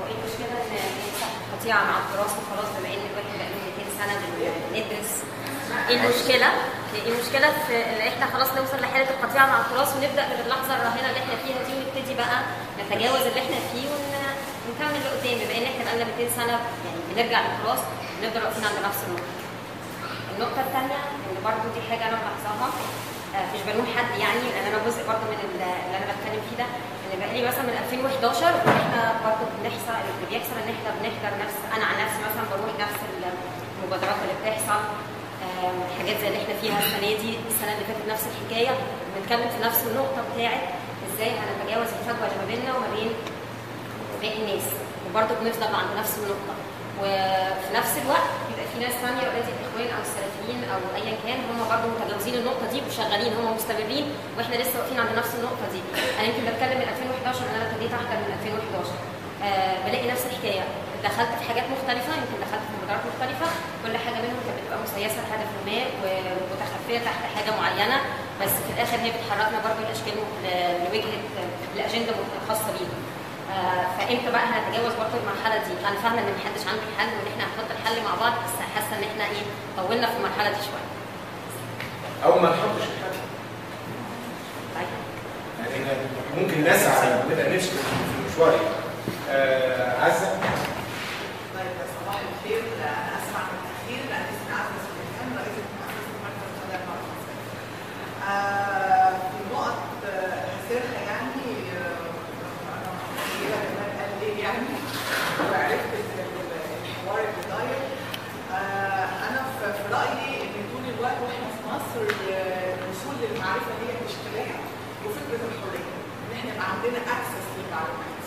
هو إيه المشكلة إن ننسى قطيعه مع الدراسة خلاص بما إن الواحد بقى له 200 سنة بن- بندرس. المشكلة؟ إيه المشكلة في إن إحنا خلاص نوصل لحالة القطيعة مع التراث ونبدأ من اللحظة الراهنة اللي إحنا فيها دي ونبتدي بقى نتجاوز اللي إحنا فيه ون- ونكمل لقدام بما إن إحنا بقالنا 200 سنة يعني بنرجع للتراث ونفضل واقفين عند نفس النقطة. النقطة الثانية إن برضو دي حاجة أنا ملاحظاها آه، مش بلوم حد يعني لأن أنا جزء برضو من ال- اللي أنا بتكلم فيه ده إن بقالي مثلا من 2011 وإحنا برضو بنحصل اللي بيحصل إن إحنا بنحضر نفس أنا عن نفسي مثلا بروح نفس المبادرات اللي بتحصل حاجات زي اللي إحنا فيها السنة دي السنة اللي فاتت نفس الحكاية. بنتكلم في نفس النقطة بتاعت إزاي هنتجاوز الفجوة اللي ما بيننا وما بين باقي الناس. وبرضه بنفضل عند نفس النقطة. وفي نفس الوقت بيبقى في ناس ثانية اوريدي الاخوان أو السلفيين أو ايا كان هم برضه متجاوزين النقطة دي وشغالين هم مستمرين وإحنا لسه واقفين عند نفس النقطة دي. أنا يمكن بتكلم من 2011 أنا ابتديت أحضر من 2011 آه بلاقي نفس الحكاية. دخلت في حاجات مختلفة يمكن دخلت في مبادرات مختلفة. كل حاجة منهم كانت بتبقى مسيسة لهدف ما ومتخفية تحت حاجة معينة. بس في الآخر هي بتحركنا برضه لاشكال ل- لوجهة لاجنده خاصه بينا. آه، فإمتى بقى هنتجاوز برضه المرحلة دي؟ أنا فاهمة إن محدش عنده الحل وإن إحنا هنحط الحل مع بعض بس حاسة إن إحنا إيه طولنا في المرحلة دي شوية. أو ما نحطش الحل. يعني ممكن نسعى نبقى نمشي في المشوار. آه عزة طيب صباح الخير أنا اسمع من الاخير لأن اسمي عزه سليمان رئيسه مؤسسه مركز شباب مصر. آه في نقط آه، هسيرها يعني آه، أنا متخيله كمان قال إيه يعني. وعرفت ال- ال- الحوار اللي داير آه، أنا في رأيي إن طول الوقت وإحنا في مصر آه، الوصول للمعرفة هي الاشتراك وفكرة الحرية إن إحنا يبقى عندنا access للمعلومات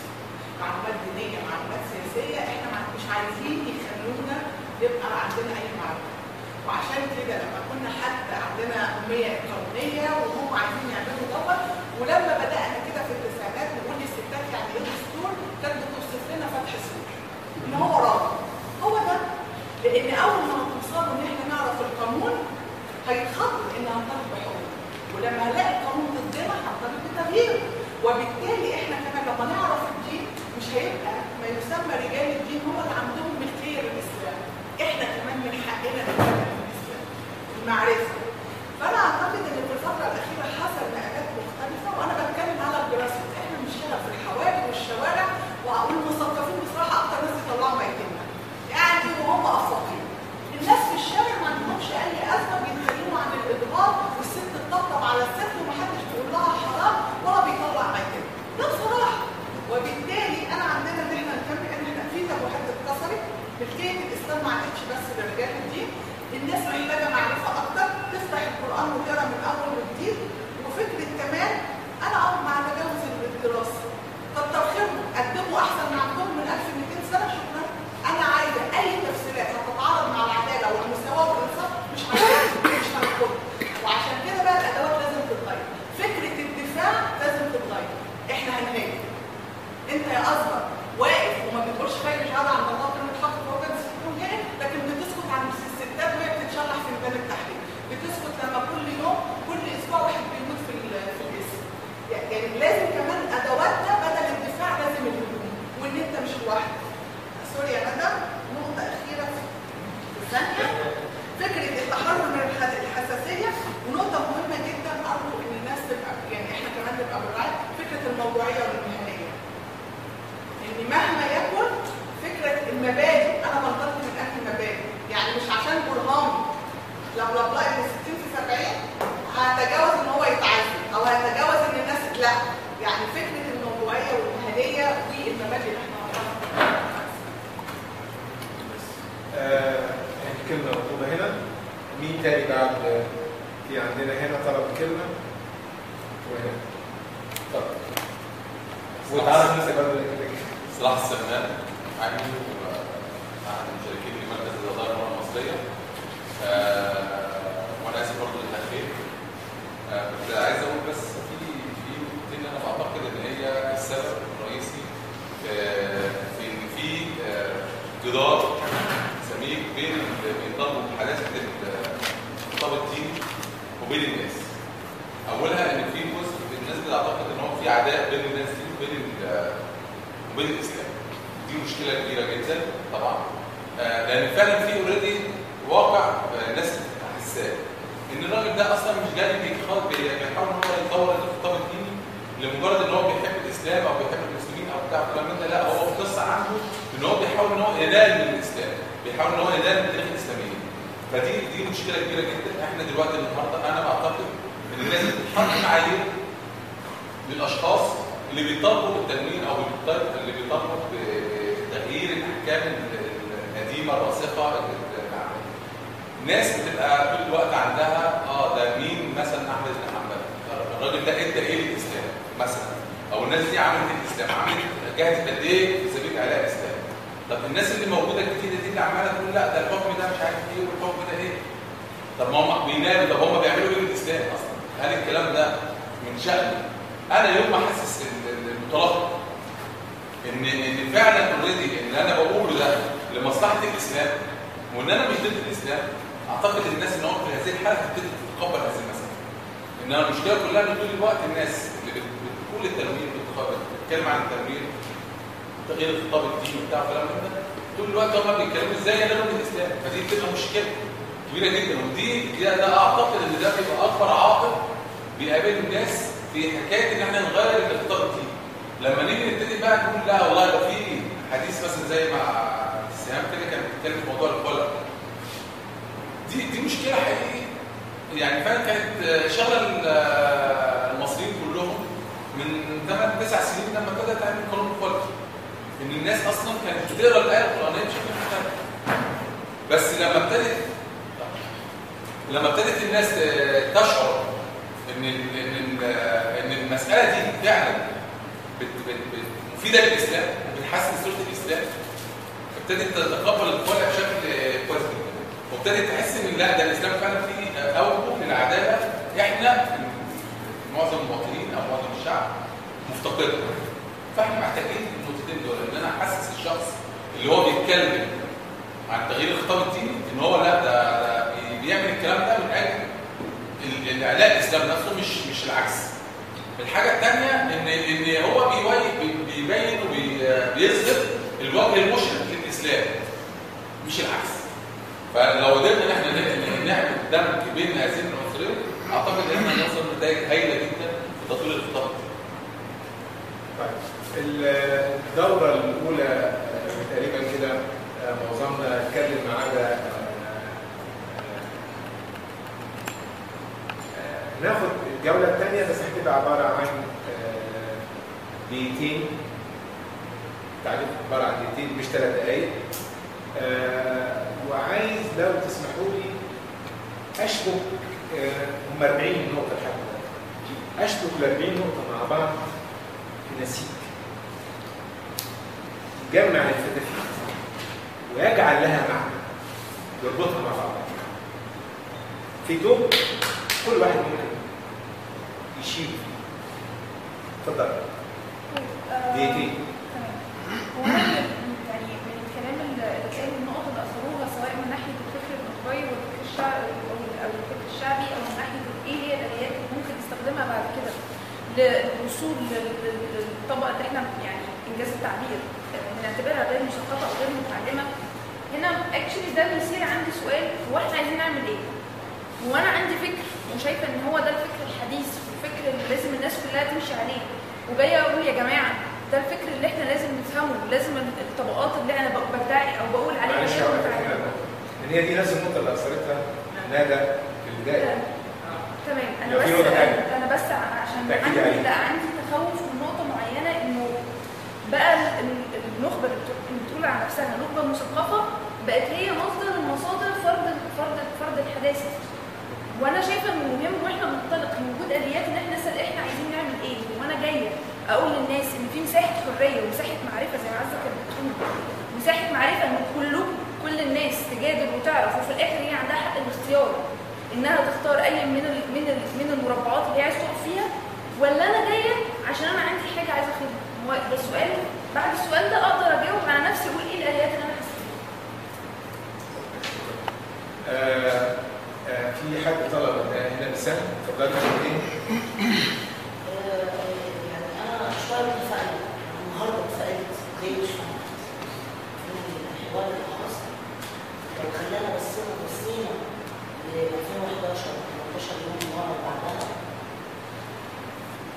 معلومات دينية معلومات سياسية إحنا مش عايزين يخلونا يبقى عندنا أي وعشان كده لما كنا حتى عندنا أمية قانونيه وهم عايزين يعملوا دوت ولما بدأنا كده في التسعينات نقول للستات يعني إيه دستور كانت بتوصف لنا فتح سور إن هو راضي هو ده. لأن أول ما هتوصلوا إن إحنا نعرف القانون هيتخضوا إن هنطالب بحقوق. ولما هنلاقي القانون ضدنا هنطالب بتغييره وبالتالي إحنا كمان لما نعرف الدين مش هيبقى ما يسمى رجال الدين هم اللي عندهم ملكيه للاسلام إحنا كمان من حقنا المعرفه فأنا أعتقد إن في الفترة الاخيره حصل نقلات مختلفة وأنا بتكلم على الجراس إحنا بنشتغل في الحواري والشوارع والمثقفين بصراحة أكتر ناس يطلعوا ميتنا يعني وهم أفاقين. الناس في الشارع ما عندهمش أي أزمة بيتكلموا عن الاضراب والست تطبطب على الست ومحدش بيقول لها حرام ولا بيطلع ميتنا ده بصراحة. وبالتالي أنا عندنا إن إحنا نكمل إن إحنا في تبوحات اتكسرت ملكيه الإسلام ما عادتش بس لرجال الدين. الناس محتاجة معرفة القران وتقرا من أول وجديد وفكرة كمان أنا اقعد مع تجاوز الدراسه كتر خيرهم قدموا أحسن من دي دي مشكلة حقيقية. يعني فعلا كانت شغلة ال- المصريين كلهم من 8 9 سنين لما ابتدت تعمل قانون الخلق إن الناس أصلا كانت بتقرأ الآية القرآنية بشكل مختلف. بس لما ابتدت لما ابتدت الناس تشعر إن إن إن المسألة دي فعلا مفيدة للإسلام وبتحسن صوره الإسلام ابتدت تتقبل الخلق بشكل وابتدت تحس إن لا ده الإسلام فعلا فيه اوجه للعدالة. إحنا معظم المواطنين أو معظم الشعب مفتقدها فإحنا محتاجين النقطتين دول. إن أنا أحسس الشخص اللي هو بيتكلم عن تغيير الخطاب الديني إن هو لا ده, ده بي- بيعمل الكلام ده من أجل ال- الاعلاء الإسلام نفسه مش مش العكس. الحاجة الثانية إن إن هو بيبين وبيظهر الوجه المشرق للإسلام مش العكس. فلو قدرنا إن إحنا نعمل دمج بين هذين العنصرين أعتقد إن إحنا نوصل لنتائج هايلة جدا في تطوير الخطاب. طيب الدورة الأولى آه، تقريبا كده آه، معظمنا اتكلم عدا آه، ناخد الجولة الثانية بس هتبقى عبارة عن دقيقتين. تعريف عبارة عن دقيقتين مش ثلاث دقايق. آه، وعايز لو تسمحوا لي أشبك آه، هم 40 نقطة لحد دلوقتي. أشبك ال 40 نقطة مع بعض في نسيج جمع الفتافيت ويجعل لها معنى يربطها مع بعض. في توب كل واحد ممكن يشيل فيه. اتفضل. دقيقتين هو أنا من- يعني من اتقال النقط اللي اثروها سواء من ناحية الفكر النقدي والفكر الشعبي أو الفكر الشعبي أو من ناحية إيه هي الآليات اللي ممكن نستخدمها بعد كده للوصول لل- لل- للطبقة اللي إحنا يعني إنجاز التعبير. بنعتبرها غير مثقفة أو غير متعلمة. هنا اكشلي ده بيصير عندي سؤال هو إحنا عايزين نعمل إيه؟ وأنا عندي فكر وشايفة إن هو ده الفكر الحديث والفكر اللي لازم الناس كلها تمشي عليه. وجاية أقول يا جماعة ده الفكر اللي إحنا لازم نفهمه لازم الطبقات اللي أنا بدعي أو بقول عليها معلش. لأن هي دي نفس النقطة اللي أثرتها ندى في البداية. تمام. أنا بس. أنا بس عشان عندي. لا عندي تخوف من نقطة معينة إنه بقى ال- ال- النخبة اللي بت- اللي بتقول على نفسها نخبة مثقفة بقت هي مصدر من مصادر فرض فرض فرض الحداثة. وأنا شايفة إنه مهم وإحنا بننطلق من وجود آليات إن إحنا نسأل إحنا عايزين نعمل إيه؟ وأنا جاية. أقول للناس إن في مساحة حرية ومساحة معرفة زي ما عزه كانت بتقول مساحة معرفة إن كلكم كل الناس تجادل وتعرف وفي الآخر هي عندها حق الاختيار. إنها تختار أي من ال من ال من المربعات اللي هي عايزة تقف فيها ولا أنا جاية عشان أنا عندي حاجة عايزة أخدها. ده السؤال. بعد السؤال ده أقدر أجاوب على نفسي أقول إيه الآليات اللي أنا حاسه آه، آه، في حد طلب هنا بسام اتفضلي دقيقتين يعني أنا اشتغل اتفقنا النهارده اتفقت زي مش فاهمه الحوار اللي حصل لو خلانا بصينا بصينا ل 2011 18 يوم ورا بعدها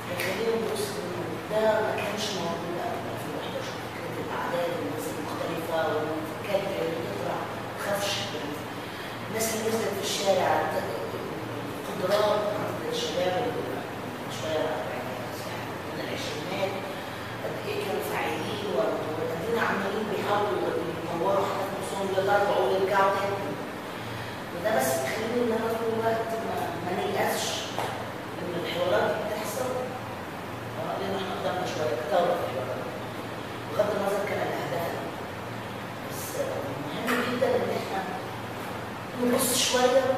هيخلينا نبص انه ما كانش موجود قبل 2011 فكرة الأعداد والناس المختلفة والفكات اللي بتطلع ما تخافش. الناس اللي نزلت في الشارع القدرات عند الشباب شوية من العشرينات قد إيه كانوا فاعلين وقاعدين عمالين بيحاولوا يطوروا حاجات نفسهم يطلعوا ويرجعوا تاني وده بس بيخليني ان أنا طول الوقت ما, ما نيأسش ان الحوارات دي بتحصل آه لأن إحنا قدامنا شوية كتار في الحوارات بغض النظر كان الاهداف شوية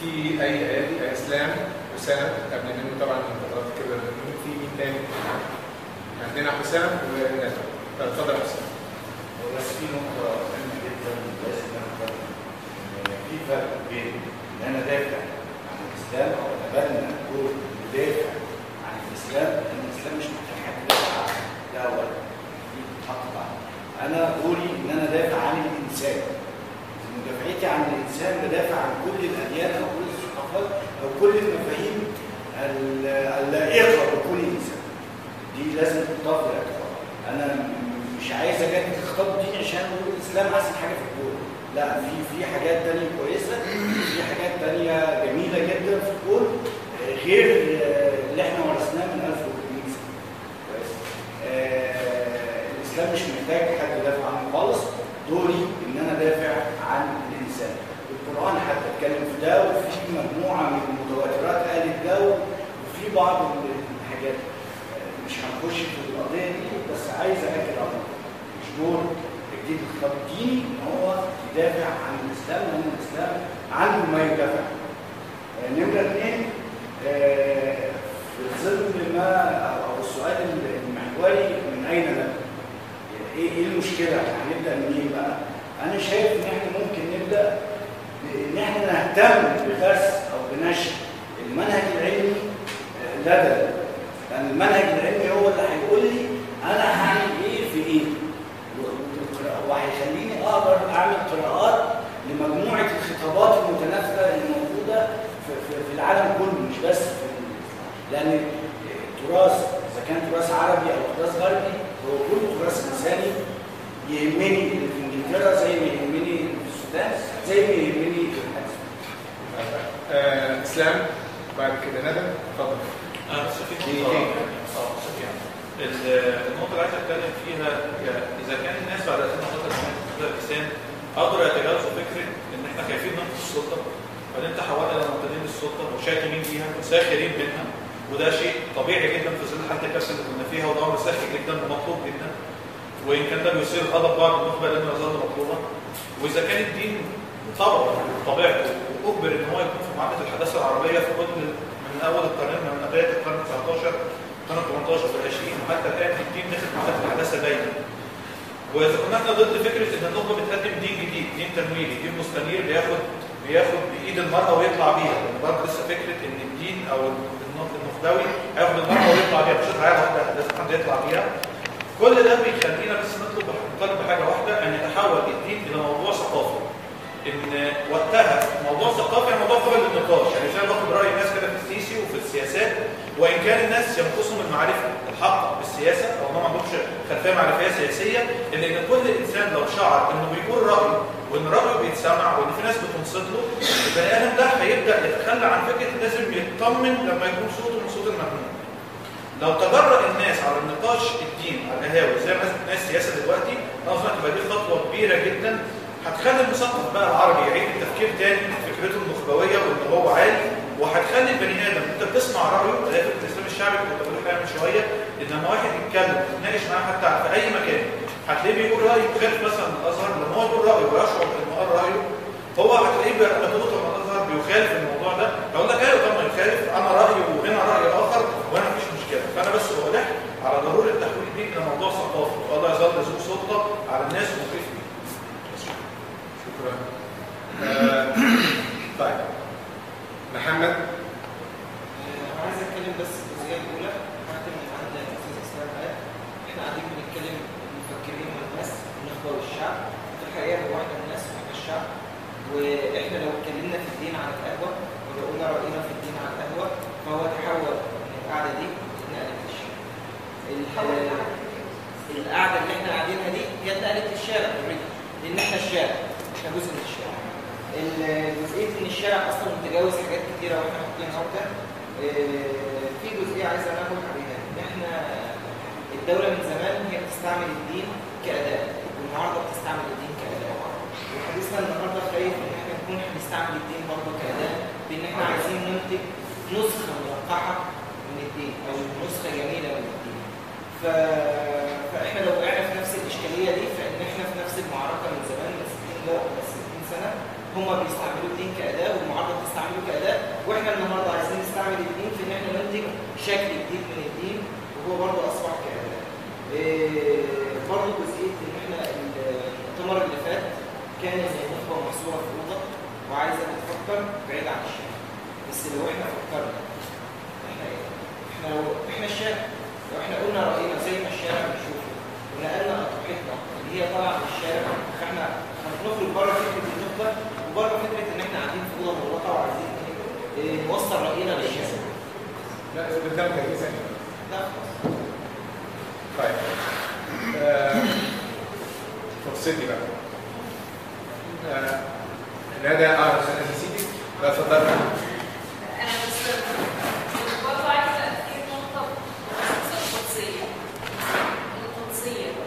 في أي ايادي إسلام وسام قبل منه طبعا كده مين في مين تاني؟ عندنا حسام وندى طب اتفضل يا حسام. بس في نقطة مهمة جدا لازم ناخد بالنا إن في فرق بين إن أنا دافع عن الإسلام أو أتبنى دور مدافع عن الإسلام لأن الإسلام مش محتاج حد يدافع عنه. ده بعد أنا دوري إن أنا دافع عن الإنسان. مدافعتي عن الإنسان بدافع عن كل الأديان أو كل الثقافات أو كل المفاهيم ال- اللائقة بكل إنسان. دي لازم تضاف للاعتبار أنا مش عايز أجدد الخطاب الديني عشان أقول الاسلام أحسن حاجة في الكون. لا في في حاجات تانية كويسة في حاجات تانية جميلة جدا في الكون غير آه، اللي إحنا ورثناه من 1400 سنة. كويس. آه، الإسلام مش محتاج حد يدافع عنه خالص. دوري ان أنا دافع عن الانسان القرآن حتى اتكلم في ده وفي مجموعة من المتواترات قالت ده وفي بعض الحاجات مش هنخش في القضية دي بس عايز اكد على. مش دور تجديد الخطاب الديني إن هو يدافع عن الإسلام لأن الإسلام عنده ما يدافع آه، نمرة اثنين آه، في ظل ما أو السؤال المحوري من أين نبدا؟ إيه إيه المشكلة؟ هنبدأ منين بقى؟ أنا شايف إن إحنا ممكن نبدأ بان إحنا نهتم بغرس أو بنشر المنهج العلمي آه، لدى. لأن المنهج العلمي هو اللي هيقول لي أنا هعمل إيه في إيه وهيخليني أقدر أعمل قراءات لمجموعة الخطابات المتنافسة اللي موجودة في, في, في العالم كله مش بس في لأن التراث إذا كان تراث عربي أو تراث غربي هو كل تراث إنساني يهمني اللي في إنجلترا زي ما يهمني السودان زي ما يهمني آه، إسلام بعد كده ندى اتفضل. آه بس في دي- نقطة دي. آه بس في يعني. ال- النقطة اللي عايز أتكلم فيها إذا كان الناس بعد 2011 من الانسان قدروا يتجاوزوا فكرة إن إحنا خايفين ننقذ السلطة. بعدين تحولنا إلى معتدين بالسلطة وشاكرين بيها وساخرين منها وده شيء طبيعي جدا في ظل حالة الكارثة اللي كنا فيها وده أمر سهل جدا ومطلوب جدا. وإن كان ده بيثير غضب بعض النخبة لأنه يظل مطلوبا وإذا كان الدين طبعا طبيعته واجبر إن هو يكون في معادله الحداثة العربية في كل من أول القرن من بداية القرن 19 القرن 18 في العشرين وحتى الآن الدين داخل في معادله الحداثة دايما. واذا كنا إحنا ضد فكرة إن النخبة بتقدم دين جديد، دين تنويري، دين مستنير بياخد بياخد بإيد المرأة ويطلع بيها، برضه لسه فكرة إن الدين أو النقد المخدوي هياخد المرة ويطلع بيها. مش لازم حد يطلع بيها. كل ده بيخلينا بس نطلب نطالب بحاجة واحدة أن يتحول الدين إلى موضوع ثقافي. إن وقتها موضوع ثقافي موضوع قابل للنقاش. يعني زي ما باخد رأي الناس كده في السيسي وفي السياسات وإن كان الناس ينقصهم المعرفه الحق بالسياسة أو ما عندهمش خلفية معرفية سياسية الا إن كل إنسان لو شعر إنه بيقول رأيه وإن رأيه بيتسمع وإن في ناس بتنصت له البني آدم ده هيبدأ يتخلى عن فكرة لازم يطمن لما يكون صوته من صوت المجنون. لو تجرأ الناس على النقاش الدين على القهاوي زي ما الناس السياسة دلوقتي اظن تبقى دي خطوه كبيره جدا هتخلي المثقف بقى العربي يعيد التفكير تاني في فكرته النخبويه وان هو عالي وهتخلي البني آدم انت بتسمع رايه زي فكره الاسلام الشعبي كنت بقول لك من شوية ان لما واحد يتكلم يتناقش معاه حتى في اي مكان هتلاقيه بيقول رايه مخالف مثلا الازهر لما هو يقول رايه ويشعر انه قال رايه هو هتلاقيه بيرتبط من الازهر بيخالف الموضوع ده هيقول لك أيوه طبعا يخالف أنا رايي وهنا راي اخر فانا بس بقول على ضروره تحويل الدين إلى موضوع ثقافي. والله يظل ذو سلطه على الناس ومخيف شكرا. آه، طيب. محمد؟ أنا عايز أتكلم بس في الجزئيه الأولى. هختم من عند الاستاذ إسلام قال إحنا قاعدين بنتكلم المفكرين والناس النخبه والشعب في الحقيقة هو إحنا الناس وإحنا الشعب. وإحنا لو اتكلمنا في الدين على القهوة ولو قلنا رأينا في الدين على القهوة فهو تحول من القعدة دي القعدة اللي إحنا قاعدينها دي جت للشارع already. لأن إحنا الشارع إحنا جزء من الشارع. ال- جزئية إن الشارع أصلا متجاوز حاجات كتيرة وإحنا حاطين عقده آه، في جزئية عايز انوه عليها. إن إحنا الدولة من زمان هي بتستعمل الدين كأداة والنهاردة بتستعمل الدين كأداة. وحديثنا النهارده خايف إن إحنا نكون بنستعمل الدين برضه كأداة بإن إحنا عايزين ننتج نسخة ملقحه من الدين أو نسخة جميلة ف... فإحنا لو وقعنا في نفس الإشكالية دي فإن إحنا في نفس المعركة من زمان من 60 لا من 60 سنة هم بيستعملوا الدين كأداة والمعارضه بتستعمله كأداة وإحنا النهارده عايزين نستعمل الدين في إن إحنا ننتج شكل جديد من الدين وهو برضه أصبح كأداة. إيه برضه جزئية إن إحنا المؤتمر اللي فات كان ان النخبه محصوره في اوضه وعايزة تفكر بعيد عن الشارع بس لو إحنا فكرنا إحنا إيه؟ إحنا لو إحنا الشارع لو إحنا قلنا رأينا زي ما الشارع بيشوفه ونقلنا اطروحتنا اللي هي طالعه من الشارع. فاحنا هنخرج بره فكرة النخبه وبره فكرة إن إحنا قاعدين في أوضة مغلقه وعايزين إيه، نوصل رأينا للشارع. لا قدام كده لا. طيب. آه، فرصتي بقى. آه، ندى آه نسيتك لا اتفضل. أنا بس برضه عايزة القدسيه فكره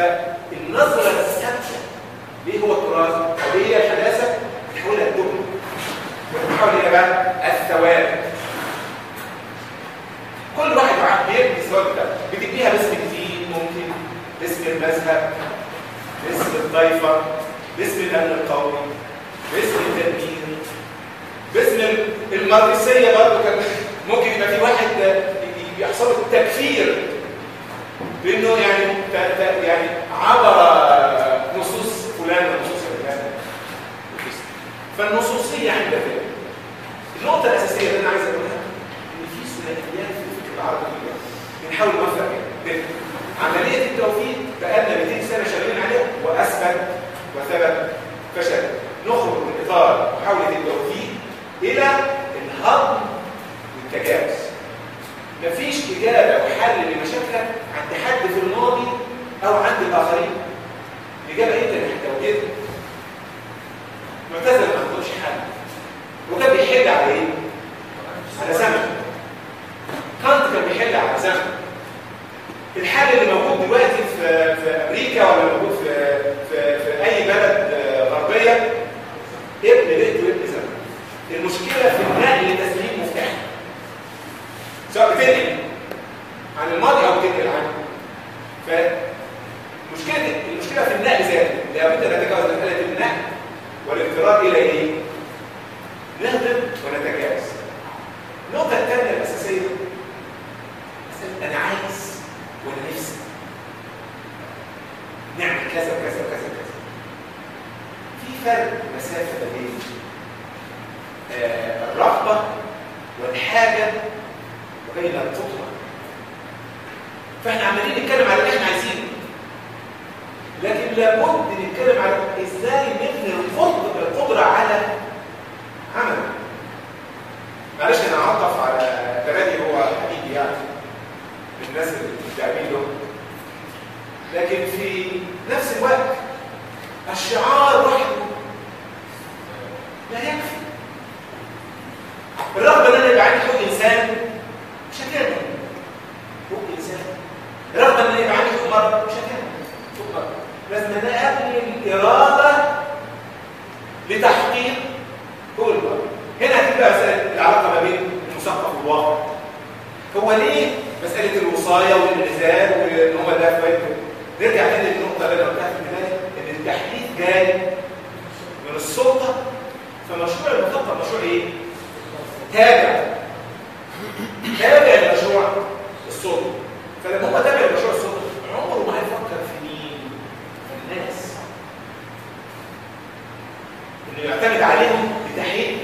فالنظرة الثابتة ليه هو التراث؟ أو ليه الحداثة بتحولها لدبن وبتحول إلى بقى الثواب. كل واحد بيبني الثواب ده بتبنيها باسم الدين ممكن باسم المذهب باسم الطائفة باسم الأمن القومي باسم التدين باسم المدرسية برضه كان ممكن يبقى في واحد بيحصل له تكفير. بانه يعني يعني عبر نصوص فلان ونصوص فلان. فالنصوصية عند ذلك. النقطة الأساسية اللي أنا عايز أقولها إن في ثنائيات في الفكر العربي بنحاول نوفق بين عملية التوفيق بقالنا 200 سنة شغالين عليها وأثبت وثبت فشل. نخرج من إطار محاولة التوفيق إلى الهضم والتجاوز. مفيش إجابة وحل لمشاكلك عند حد في الماضي أو عند الآخرين. الإجابة أنت اللي هتوجدها معتزل ما عندوش حل. وكان بيحل على إيه؟ على زمن. كانت كان بيحل على زمن. الحل اللي موجود دلوقتي في في أمريكا ولا موجود في في, في أي بلد غربية ابن بيت وابن زمن. المشكلة في النقل لتسليم مفتاح سواء بتنقل عن الماضي أو بتنقل عنه فمشكله المشكلة في النقل ذاته لابد أن نتجاوز مساله النقل والاضطرار إلى إيه؟ نهضم ونتجاوز. النقطه الثانية الأساسية. أنا عايز وأنا نفسي. نعمل كذا وكذا وكذا وكذا. في فرق مسافة بين آه، الرغبة والحاجة وبين القدرة فإحنا عمالين نتكلم على اللي إحنا عايزينه. لكن لابد نتكلم على إزاي نبني القدرة القدرة على عمل معلش أنا هعطف على بلدي هو حبيبي يعني من الناس اللي بتعمل له. لكن في نفس الوقت الشعار وحده لا يكفي. بالرغم ان أنا يبقى عندي إنسان مش هتعمل حقوق انسان رغم ان يبقى عندي حقوق مرض هتعمل حقوق مرض. لازم أنا أبني الإرادة لتحقيق حقوق المرض هنا هتبقى العلاقة ما بين المثقف والواقع. هو ليه مسألة الوصايه والانعزال وإن هو ده فوائد نرجع تاني للنقطة اللي أنا قلتها في البداية إن التحديث جاي من السلطة. فمشروع المثقف مشروع إيه؟ تابع. تابع لمشروع السلطه فلما هو تابع لمشروع السلطه عمره ما هيفكر في مين؟ في الناس إنه يعتمد عليهم لتحقيق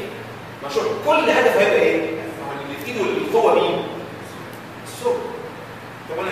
مشروع كل هدف هيبقى إيه؟ هو اللي في ايده القوه مين؟ السلطه طب أنا